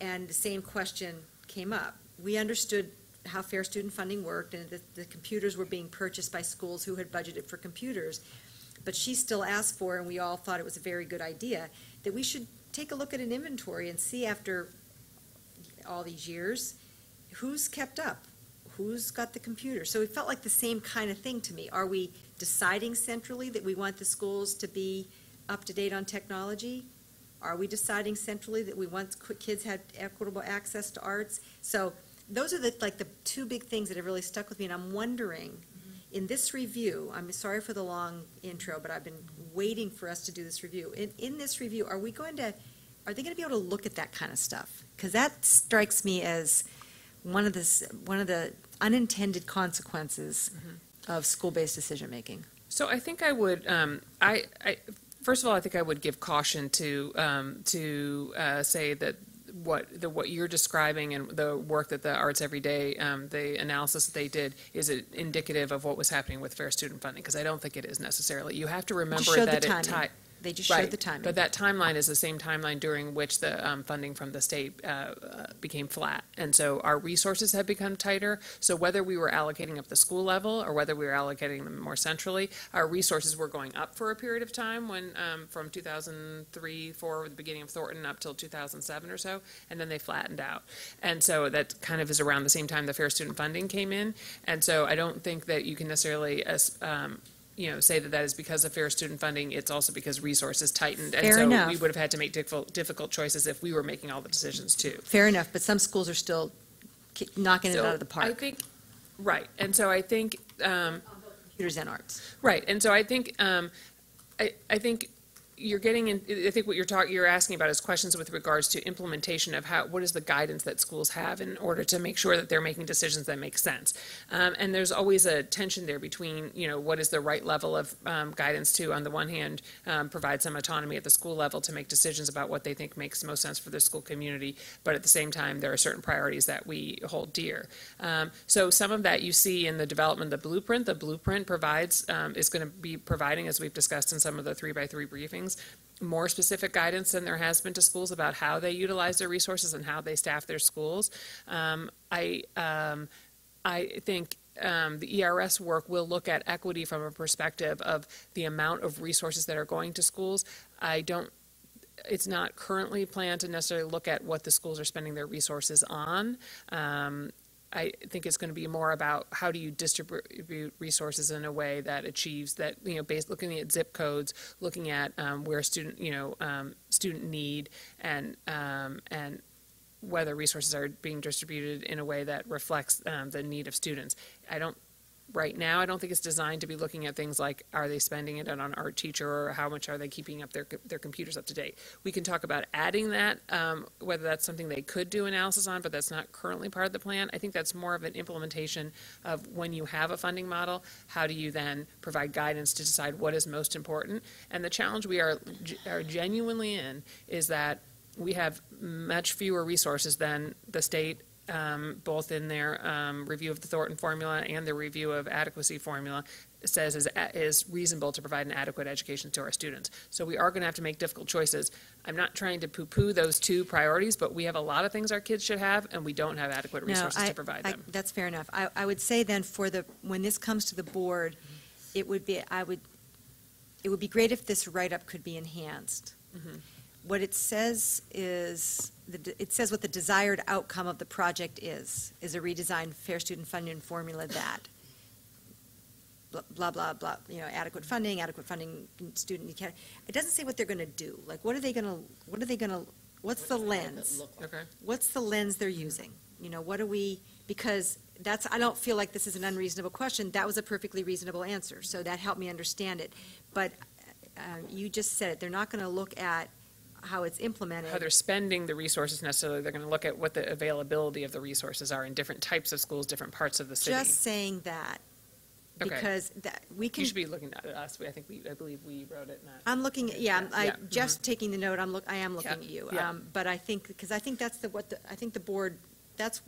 And the same question came up. We understood how fair student funding worked and that the computers were being purchased by schools who had budgeted for computers. But she still asked for, and we all thought it was a very good idea, that we should take a look at an inventory and see after all these years, who's kept up? Who's got the computer? So it felt like the same kind of thing to me. Are we deciding centrally that we want the schools to be up to date on technology? Are we deciding centrally that we want kids had equitable access to arts? So those are the, like, the two big things that have really stuck with me, and I'm wondering, mm-hmm. in this review, I'm sorry for the long intro, but I've been waiting for us to do this review. In, in this review, are we going to, are they gonna be able to look at that kind of stuff? Because that strikes me as one of the, one of the unintended consequences of school-based decision-making. So I think I would, um, I, I, first of all, I think I would give caution to, um, to, uh, say that what, the, what you're describing and the work that the Arts Every Day, um, the analysis that they did is it indicative of what was happening with fair student funding, because I don't think it is necessarily. You have to remember that it timing. They just showed Right, the timing. But that timeline is the same timeline during which the um, funding from the state uh, uh, became flat. And so our resources have become tighter. So whether we were allocating at the school level or whether we were allocating them more centrally, our resources were going up for a period of time when, um, from 2003, 4, the beginning of Thornton, up till 2007 or so, and then they flattened out. And so that kind of is around the same time the fair student funding came in. And so I don't think that you can necessarily, as, um, you know, say that that is because of fair student funding, it's also because resources tightened. Fair And so enough. we would have had to make difficult, difficult choices if we were making all the decisions too. Fair enough, but some schools are still ki- knocking it So out of the I park, think, right, and so I think, um, computers and arts. right, and so I think, um, I, I think you're getting in, I think what you're talking, you're asking about is questions with regards to implementation of how, what is the guidance that schools have in order to make sure that they're making decisions that make sense. Um, and there's always a tension there between, you know, what is the right level of, um, guidance to, on the one hand, um, provide some autonomy at the school level to make decisions about what they think makes most sense for their school community, but at the same time, there are certain priorities that we hold dear. Um, so some of that you see in the development of the blueprint. The blueprint provides, um, is going to be providing, as we've discussed in some of the three-by-three briefings, more specific guidance than there has been to schools about how they utilize their resources and how they staff their schools. Um, I, um, I think um, the ERS work will look at equity from a perspective of the amount of resources that are going to schools. I don't, it's not currently planned to necessarily look at what the schools are spending their resources on. Um, I think it's going to be more about how do you distribute resources in a way that achieves that, you know, based, looking at zip codes, looking at um, where student, you know, um, student need and, um, and whether resources are being distributed in a way that reflects um, the need of students. I don't, right now, I don't think it's designed to be looking at things like, are they spending it on an art teacher, or how much are they keeping up their, their computers up to date? We can talk about adding that, um, whether that's something they could do analysis on, but that's not currently part of the plan. I think that's more of an implementation of when you have a funding model, how do you then provide guidance to decide what is most important? And the challenge we are, are genuinely in is that we have much fewer resources than the state um, both in their um, review of the Thornton formula and their review of adequacy formula, says is, is reasonable to provide an adequate education to our students. So we are going to have to make difficult choices. I'm not trying to poo-poo those two priorities, but we have a lot of things our kids should have, and we don't have adequate No, resources I- to provide I- them. That's fair enough. I, I would say then for the, when this comes to the board, it would be, I would, it would be great if this write-up could be enhanced. Mhm. What it says is, the it says what the desired outcome of the project is, is a redesigned fair student funding formula that. Blah, blah, blah, blah, you know, adequate funding, adequate funding, student, acad- it doesn't say what they're gonna do. Like, what are they gonna, what are they gonna, what's the lens? Okay. what's the lens they're using? You know, what are we, because that's, I don't feel like this is an unreasonable question. That was a perfectly reasonable answer, so that helped me understand it. But uh, you just said it, they're not going to look at how it's implemented. How they're spending the resources necessarily, they're going to look at what the availability of the resources are in different types of schools, different parts of the city. Just saying that, Okay. because that, we can, You should be looking at us, I think we, I believe we wrote it, not. I'm looking, at yeah, I'm- I, Yeah, just taking the note, I'm look, I am looking Yeah, at you. yeah. Um, But I think, because I think that's the, what, the I think the board, that's,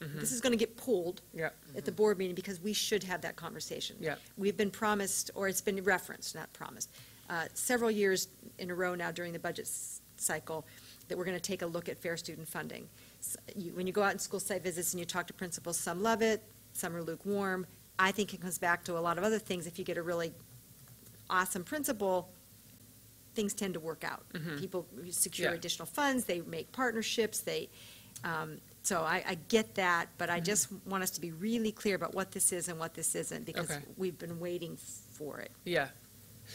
Mhm. this is going to get pulled Yeah. at the board meeting, because we should have that conversation. Yeah. We've been promised, or it's been referenced, not promised, uh, several years in a row now during the budget s- cycle, that we're going to take a look at fair student funding. S- you- When you go out in school site visits and you talk to principals, some love it, some are lukewarm. I think it comes back to a lot of other things. If you get a really awesome principal, things tend to work out. Mhm. People secure Yeah. additional funds, they make partnerships, they, um, so I, I get that, but Mm-hmm. I just want us to be really clear about what this is and what this isn't, because Okay. we've been waiting for it. Yeah,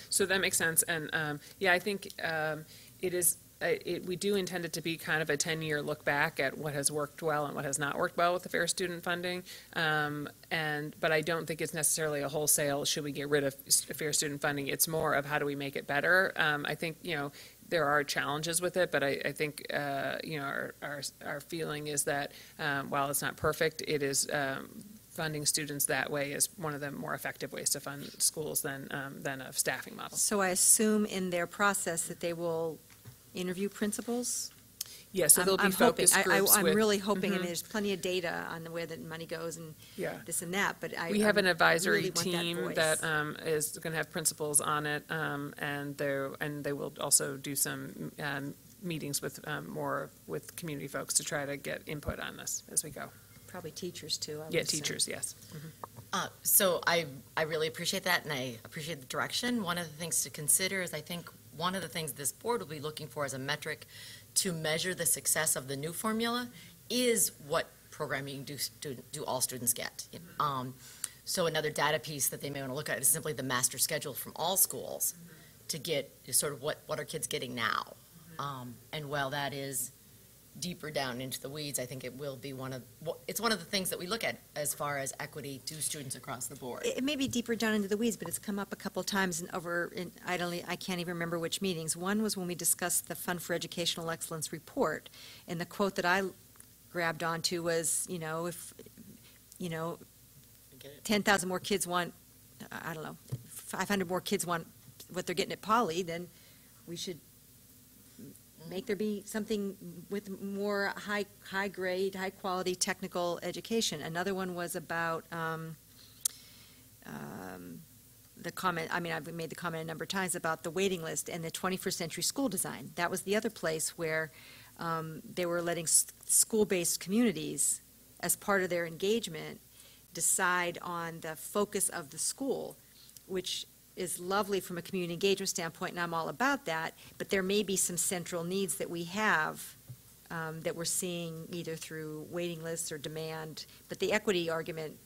so that makes sense, and, um, yeah, I think, um, it is, uh, it, we do intend it to be kind of a ten-year look back at what has worked well and what has not worked well with the fair student funding. Um, and, but I don't think it's necessarily a wholesale, should we get rid of fair student funding? It's more of how do we make it better? Um, I think, you know, there are challenges with it, but I, I think, uh, you know, our, our, our feeling is that, um, while it's not perfect, it is, um, funding students that way is one of the more effective ways to fund schools than, um, than a staffing model. So I assume in their process that they will interview principals? Yeah, so I'm- there'll be I'm hoping. focus I- I- groups I'm really hoping, and Mhm. there's plenty of data on the where the money goes and Yeah. this and that, but I. We have I an advisory really want that team voice. that um, is going to have principals on it, um, and they're, and they will also do some um, meetings with um, more, with community folks to try to get input on this as we go. Probably teachers, too, I would Yeah, assume. teachers, yes. Uh, So I, I really appreciate that, and I appreciate the direction. One of the things to consider is, I think, one of the things this board will be looking for as a metric to measure the success of the new formula is what programming do, do all students get? Um, So another data piece that they may want to look at is simply the master schedule from all schools to get sort of what, what are kids getting now? Um, And while that is deeper down into the weeds, I think it will be one of, it's one of the things that we look at as far as equity to students across the board. It may be deeper down into the weeds, but it's come up a couple times and over, in I don't, I can't even remember which meetings. One was when we discussed the Fund for Educational Excellence report, and the quote that I grabbed onto was, you know, if, you know, ten thousand more kids want, I don't know, five hundred more kids want what they're getting at Poly, then we should make there be something with more high, high grade, high quality technical education. Another one was about, um, um, the comment, I mean, I've made the comment a number of times about the waiting list and the twenty-first century school design. That was the other place where, um, they were letting school-based communities, as part of their engagement, decide on the focus of the school, which is lovely from a community engagement standpoint, and I'm all about that, but there may be some central needs that we have um, that we're seeing either through waiting lists or demand, but the equity argument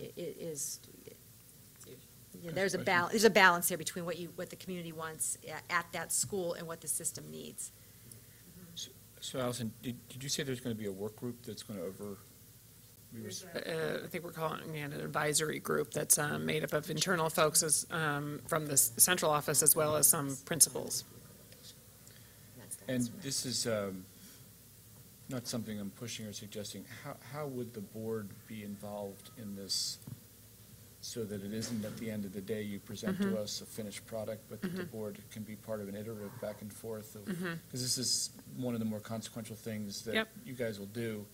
i- i- is, you know, there's a Question. balance, there's a balance there between what you, what the community wants a- at that school and what the system needs. So Allison, did, did you say there's going to be a work group that's going to over? We were- Uh, I think we're calling it an advisory group that's um, made up of internal folks as, um, from the s- central office as well as some principals. That's the And answer. this is um, not something I'm pushing or suggesting. How, how would the board be involved in this so that it isn't at the end of the day you present to us a finished product, but that the Mhm. board can be part of an iterative back and forth of, Mhm. because this is one of the more consequential things that Yep. you guys will do.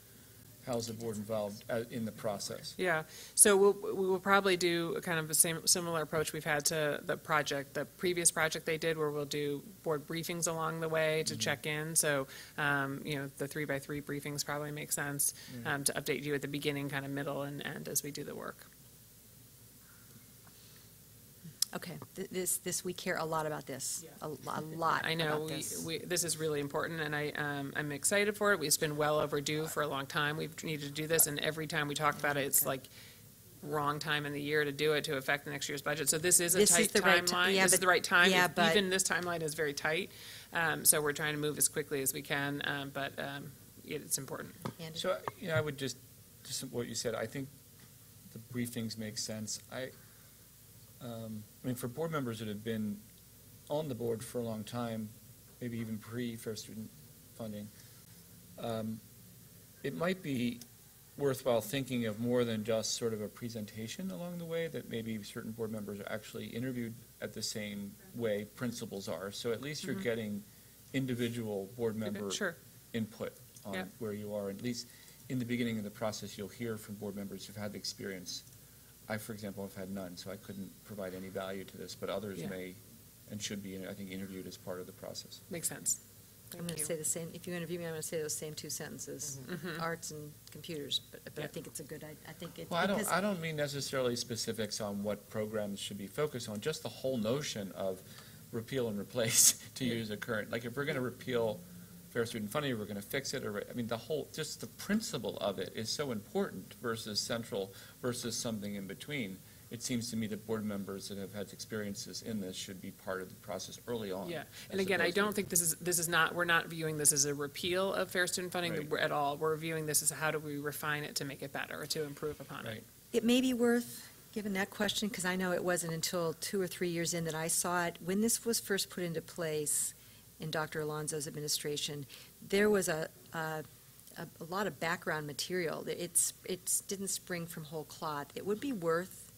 How's the board involved uh, in the process? Yeah, so we'll, we will probably do a kind of the same, similar approach we've had to the project, the previous project they did, where we'll do board briefings along the way to check in. So, um, you know, the three-by-three briefings probably make sense, um, to update you at the beginning, kind of middle, and end as we do the work. Okay, th- this, this, we care a lot about this, Yeah. a lo- a lot I know, about we, this. we, this is really important, and I, um, I'm excited for it. It's been well overdue for a long time. We've needed to do this, and every time we talk about it, it's like wrong time in the year to do it to affect the next year's budget. So this is a This is tight the right ti- timeline. yeah, This is but- the right time. yeah, but- Even this timeline is very tight. Um, so we're trying to move as quickly as we can, um, but, um, it- it's important. Andy? So, you know, I would just, just what you said, I think the briefings make sense. I, um, I mean, for board members that have been on the board for a long time, maybe even pre-fair student funding, um, it might be worthwhile thinking of more than just sort of a presentation along the way, that maybe certain board members are actually interviewed at the same way principals are. So at least you're Mhm. getting individual board member Sure, input on Yeah. where you are. At least in the beginning of the process, you'll hear from board members who've had the experience. I, for example, have had none, so I couldn't provide any value to this, but others Yeah. may and should be, I think, interviewed as part of the process. makes sense. I'm Thank going to you. say the same, if you interview me, I'm going to say those same two sentences, Mhm. arts and computers, but, but I Yeah. think it's a good, I, I think it. Well, I don't, I don't mean necessarily specifics on what programs should be focused on, just the whole notion of repeal and replace, to Yeah. use a current, like if we're gonna repeal fair student funding, we're gonna fix it, or, I mean, the whole, just the principle of it is so important versus central versus something in between. It seems to me that board members that have had experiences in this should be part of the process early on. Yeah, and again, I don't think this is, this is not, we're not viewing this as a repeal of fair student funding Right. at all. We're viewing this as how do we refine it to make it better, or to improve upon it. It may be worth, given that question, because I know it wasn't until two or three years in that I saw it, when this was first put into place in Dr. Alonso's administration, there was a, a, a lot of background material. It's, it didn't spring from whole cloth. It would be worth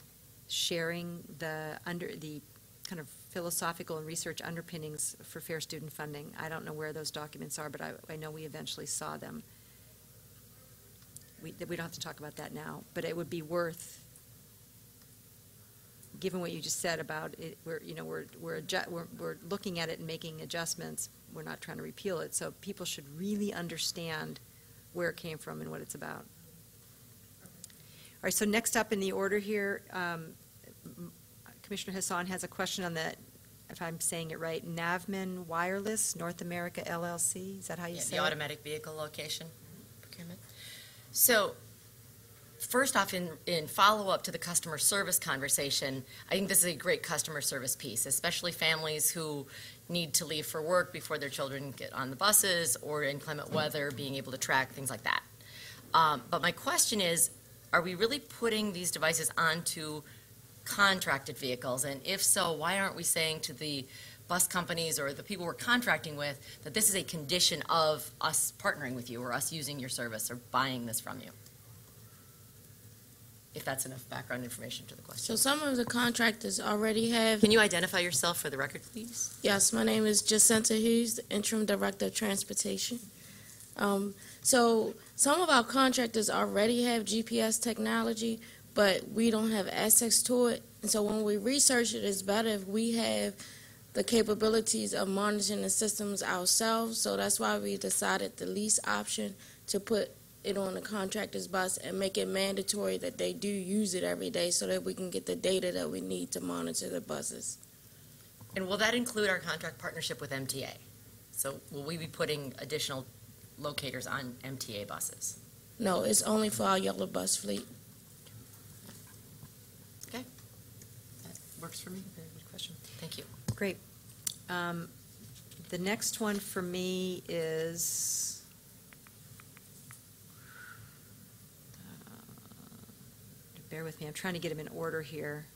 sharing the under, the kind of philosophical and research underpinnings for fair student funding. I don't know where those documents are, but I, I know we eventually saw them. We, we don't have to talk about that now, but it would be worth, given what you just said about it, we're, you know, we're, we're, we're, we're looking at it and making adjustments. We're not trying to repeal it, so people should really understand where it came from and what it's about. All right, so next up in the order here, um, Commissioner Hassan has a question on the, if I'm saying it right, Navman Wireless North America LLC, is that how you Yeah, say the it? automatic vehicle location procurement. So, first off, in, in follow-up to the customer service conversation, I think this is a great customer service piece, especially families who need to leave for work before their children get on the buses, or in climate weather, being able to track, things like that. Um, But my question is, are we really putting these devices onto contracted vehicles? And if so, why aren't we saying to the bus companies or the people we're contracting with that this is a condition of us partnering with you or us using your service or buying this from you? If that's enough background information to the question. So question. some of the contractors already have, Can you identify yourself for the record, please? yes, my name is Jacinta Hughes, the interim director of transportation. Um, so some of our contractors already have GPS technology, but we don't have access to it. And so when we research it, it's better if we have the capabilities of monitoring the systems ourselves. So that's why we decided the lease option to put it on the contractor's bus and make it mandatory that they do use it every day so that we can get the data that we need to monitor the buses. And will that include our contract partnership with MTA? So will we be putting additional locators on MTA buses? No, it's only for our yellow bus fleet. Okay. That works for me. Very good question. Thank you. Great. Um, The next one for me is, uh, bear with me, I'm trying to get them in order here.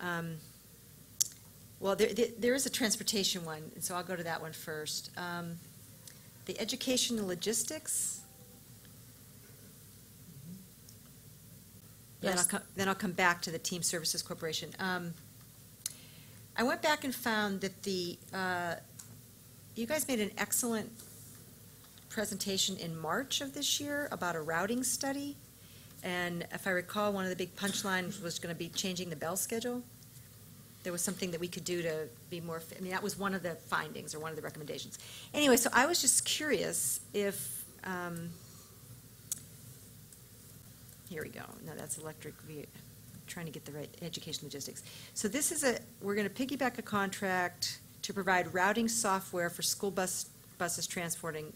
Um, Well, there, there- there is a transportation one, and so I'll go to that one first. Um, The education and logistics? Then I'll, Yes. then I'll come back to the Team Services Corporation. Um, I went back and found that the, uh, you guys made an excellent presentation in March of this year about a routing study. And if I recall, one of the big punchlines was going to be changing the bell schedule. There was something that we could do to be more, I mean, that was one of the findings or one of the recommendations. Anyway, so I was just curious if, um, here we go. No, that's electric ve, trying to get the right education logistics. So this is a, we're going to piggyback a contract to provide routing software for school bus, buses transporting.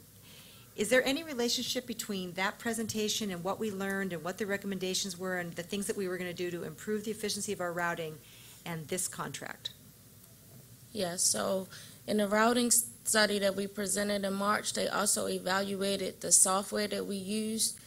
Is there any relationship between that presentation and what we learned and what the recommendations were and the things that we were going to do to improve the efficiency of our routing and this contract? Yes, so in the routing study that we presented in March, they also evaluated the software that we used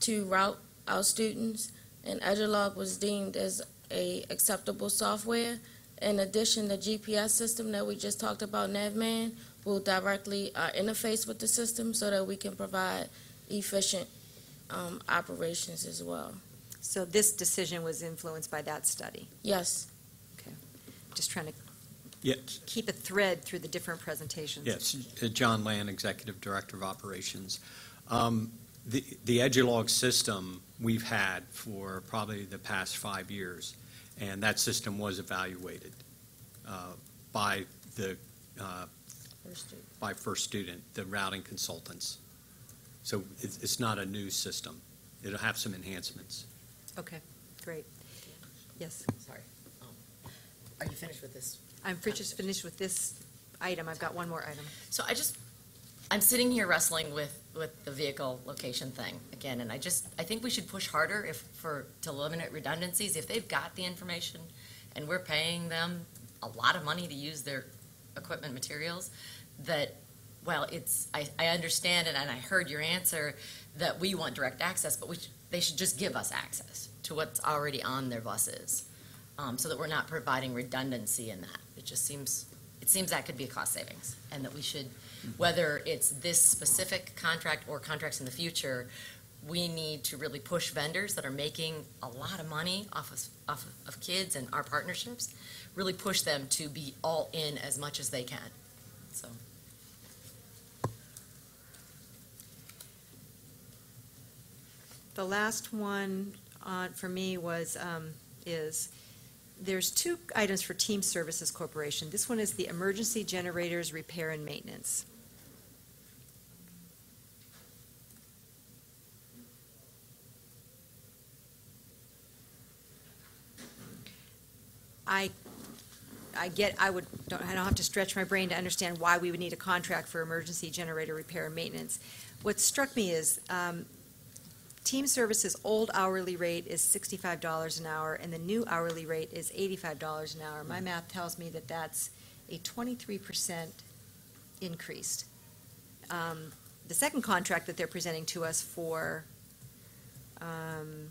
to route our students, and Edulog was deemed as a acceptable software. In addition, the GPS system that we just talked about, NavMan, will directly uh, interface with the system so that we can provide efficient um, operations as well. So this decision was influenced by that study? Yes, Okay. Just trying to Yes, keep a thread through the different presentations. yes. Uh, John Land, Executive Director of Operations. Um, The the Edulog system we've had for probably the past five years, and that system was evaluated uh, by the, uh, first student. by First Student, the routing consultants. So it's it's not a new system. It'll have some enhancements. Okay, great. Yes, Sorry. Um, Are you finished with this? I'm fi- just finished with this item. I've got one more item. So I just, I'm sitting here wrestling with, with the vehicle location thing again, and I just, I think we should push harder if, for, to eliminate redundancies. If they've got the information and we're paying them a lot of money to use their equipment materials, that, well, it's, I, I understand it and I heard your answer that we want direct access, but we, should- they should just give us access to what's already on their buses, um, so that we're not providing redundancy in that. It just seems, it seems that could be a cost savings, and that we should, whether it's this specific contract or contracts in the future, we need to really push vendors that are making a lot of money off of, off of- of kids and our partnerships, really push them to be all in as much as they can, so. The last one on, for me was, um, is, there's two items for Team Services Corporation. This one is the emergency generators repair and maintenance. I, I get, I would, don't, I don't have to stretch my brain to understand why we would need a contract for emergency generator repair and maintenance. What struck me is, um, Team Services' old hourly rate is sixty-five dollars an hour, and the new hourly rate is eighty-five dollars an hour. My math tells me that that's a twenty-three percent increase. Um, The second contract that they're presenting to us for um,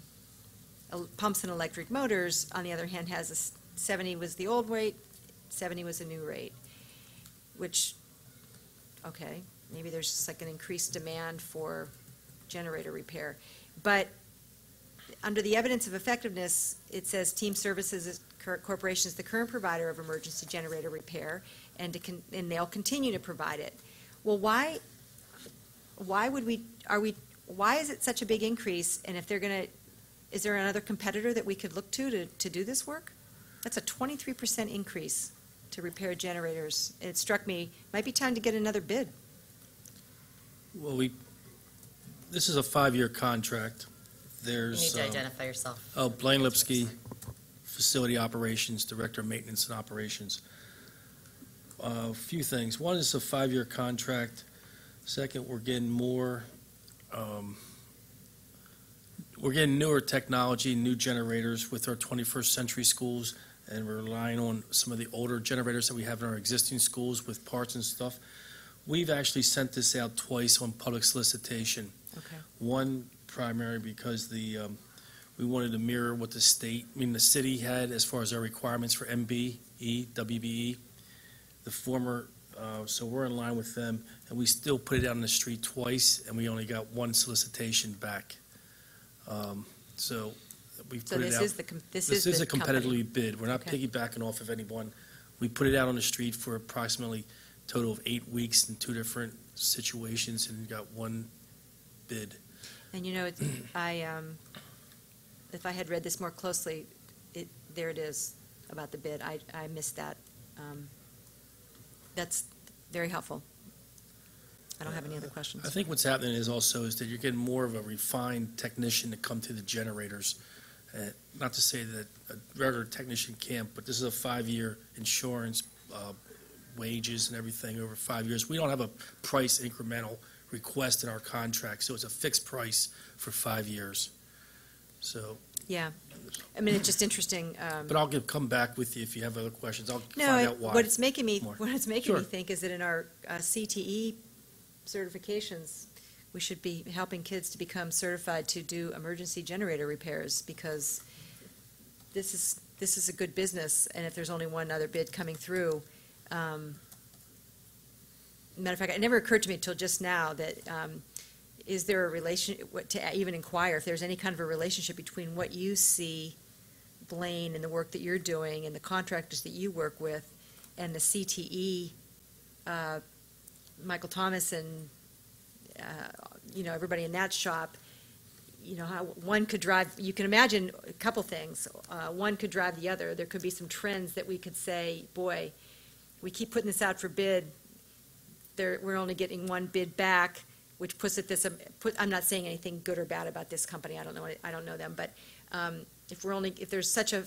pumps and electric motors, on the other hand, has seventy was the old rate, seventy was the new rate, which, okay, maybe there's just like an increased demand for generator repair. But under the evidence of effectiveness, it says Team Services Corporation is the current provider of emergency generator repair, and to, and they'll continue to provide it. Well, why, why would we, are we, why is it such a big increase? And if they're gonna, is there another competitor that we could look to, to, to do this work? That's a twenty-three percent increase to repair generators. It struck me, might be time to get another bid. Well, we, this is a five-year contract. You need There's, to um, identify yourself. oh, Blaine Lipsky, Facility Operations, Director of Maintenance and Operations. A few things. One is a five-year contract. Second, we're getting more, um, we're getting newer technology, new generators with our 21st century schools, and we're relying on some of the older generators that we have in our existing schools with parts and stuff. We've actually sent this out twice on public solicitation. Okay. One primary because the, um, we wanted to mirror what the state, I mean, the city had as far as our requirements for MBE, WBE. The former, uh, so we're in line with them, and we still put it out on the street twice, and we only got one solicitation back. Um, So we So put it this out. is the, com- this This is is the a company. competitively bid. We're not Okay. piggybacking off of anyone. We put it out on the street for approximately total of eight weeks in two different situations, and got one bid. And you know, it's- I, um, if I had read this more closely, it, there it is about the bid. I, I missed that. Um, That's very helpful. I don't have any other questions. I think what's happening is also is that you're getting more of a refined technician to come to the generators. Uh, Not to say that a regular technician can't, but this is a five-year insurance, uh, wages and everything over five years. We don't have a price incremental request in our contract, so it's a fixed price for five years. So, Yeah. I mean, it's just interesting. um, but I'll give, come back with you if you have other questions. I'll No, find it- out why. what it's making me, more. what it's making me Sure. think is that in our uh, CTE certifications, we should be helping kids to become certified to do emergency generator repairs, because this is, this is a good business, and if there's only one other bid coming through, um, matter of fact, it never occurred to me until just now that, um, is there a relation, to even inquire if there's any kind of a relationship between what you see, Blaine, and the work that you're doing, and the contractors that you work with, and the CTE, uh, Michael Thomas and, uh, you know, everybody in that shop, you know, how one could drive, you can imagine a couple things. Uh, One could drive the other. There could be some trends that we could say, boy, we keep putting this out for bid, we're only getting one bid back, which puts it this, um, put, I'm not saying anything good or bad about this company, I don't know, I don't know them, but um, if we're only, if there's such a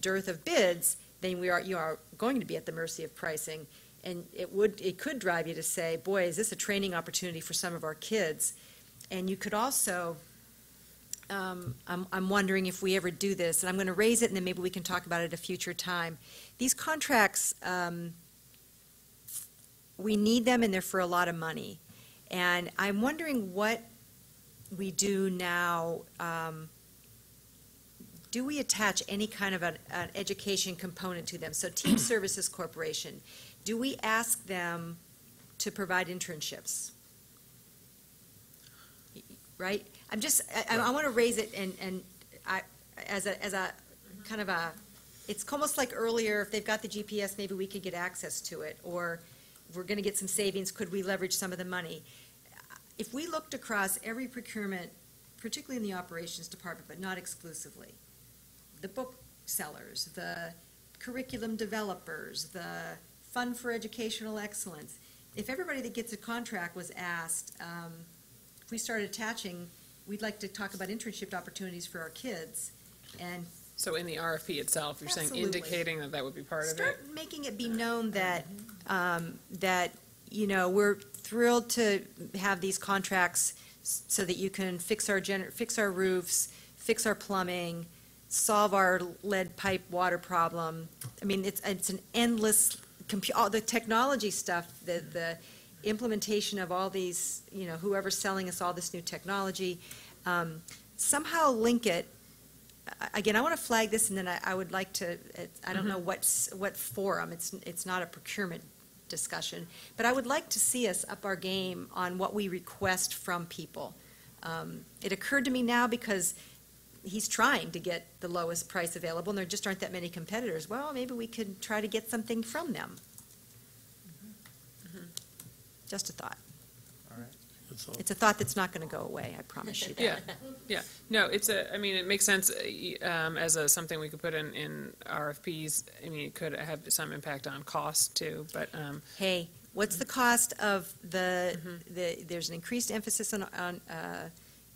dearth of bids, then we are, you are going to be at the mercy of pricing. And it would, it could drive you to say, boy, is this a training opportunity for some of our kids? And you could also, um, I'm, I'm wondering if we ever do this, and I'm going to raise it, and then maybe we can talk about it at a future time. These contracts, um, we need them, and they're for a lot of money. And I'm wondering what we do now, um, do we attach any kind of an, an education component to them? So Team Services Corporation, do we ask them to provide internships? Right? I'm just, I, I want to raise it and, and I, as a, as a, kind of a, it's almost like earlier, if they've got the GPS, maybe we could get access to it, or we're going to get some savings, could we leverage some of the money? If we looked across every procurement, particularly in the operations department, but not exclusively, the booksellers, the curriculum developers, the Fund for Educational Excellence, if everybody that gets a contract was asked, um, if we started attaching, we'd like to talk about internship opportunities for our kids, and So in the RFP itself, you're saying Absolutely. indicating that that would be part of it? Start making it be known that, um, that, you know, we're thrilled to have these contracts s- so that you can fix our gener, fix our roofs, fix our plumbing, solve our lead pipe water problem. I mean, it's, it's an endless, compu, all the technology stuff, the, the implementation of all these, you know, whoever's selling us all this new technology, um, somehow link it again, I want to flag this, and then I, I would like to, it- I don't mm-hmm. know what's, what forum, it's, it's not a procurement discussion, but I would like to see us up our game on what we request from people. Um, It occurred to me now because he's trying to get the lowest price available, and there just aren't that many competitors. Well, maybe we could try to get something from them. Mm-hmm. Mm-hmm. Just a thought. That's all. It's a thought that's not going to go away, I promise you that. Yeah, yeah. No, it's a, I mean, it makes sense, uh, um, as a, something we could put in, in RFPs. I mean, it could have some impact on cost too, but, um, hey, what's the cost of the, the, there's an increased emphasis on, on uh,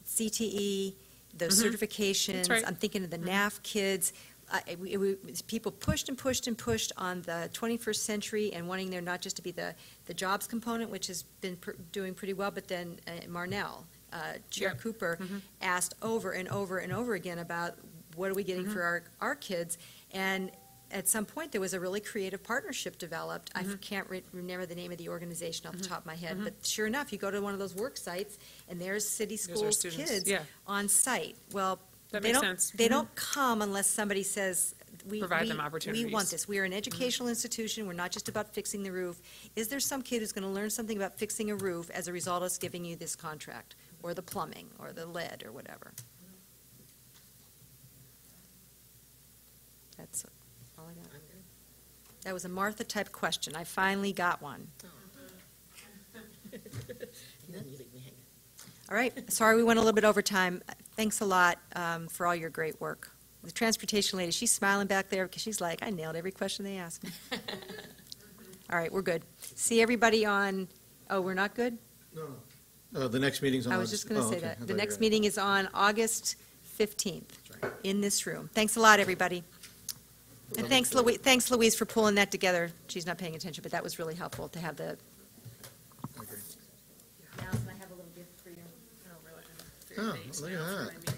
CTE, those Mhm. certifications. That's right. I'm thinking of the NAF kids. Uh, it- we- People pushed and pushed and pushed on the 21st century and wanting there not just to be the, the jobs component, which has been pr- doing pretty well, but then uh, Marnell, uh, Chair Yep. Cooper, Mhm. asked over and over and over again about what are we getting for our, our kids? And at some point, there was a really creative partnership developed. I Mhm. can't re- remember the name of the organization off the Mhm. top of my head, but sure enough, you go to one of those work sites, and there's city schools kids Yeah. on site. Well, that They makes don't- sense. They mm-hmm. don't come unless somebody says, we. Provide we- them We want this. We are an educational institution. We're not just about fixing the roof. Is there some kid who's going to learn something about fixing a roof as a result of us giving you this contract? Or the plumbing, or the lead, or whatever? That's all I got. That was a Martha-type question. I finally got one. All right, sorry we went a little bit over time. Thanks a lot um, for all your great work. The transportation lady, she's smiling back there because she's like, I nailed every question they asked me. All right, we're good. See everybody on, oh, we're not good? Uh, The next meeting's on. I was just going oh, to say okay. That. The next meeting is on August 15th in this room. Thanks a lot, everybody. And thanks, Louise, thanks Louise for pulling that together. She's not paying attention, but that was really helpful to have the. I agree. Now, can I have a little gift for you? Oh, look at that.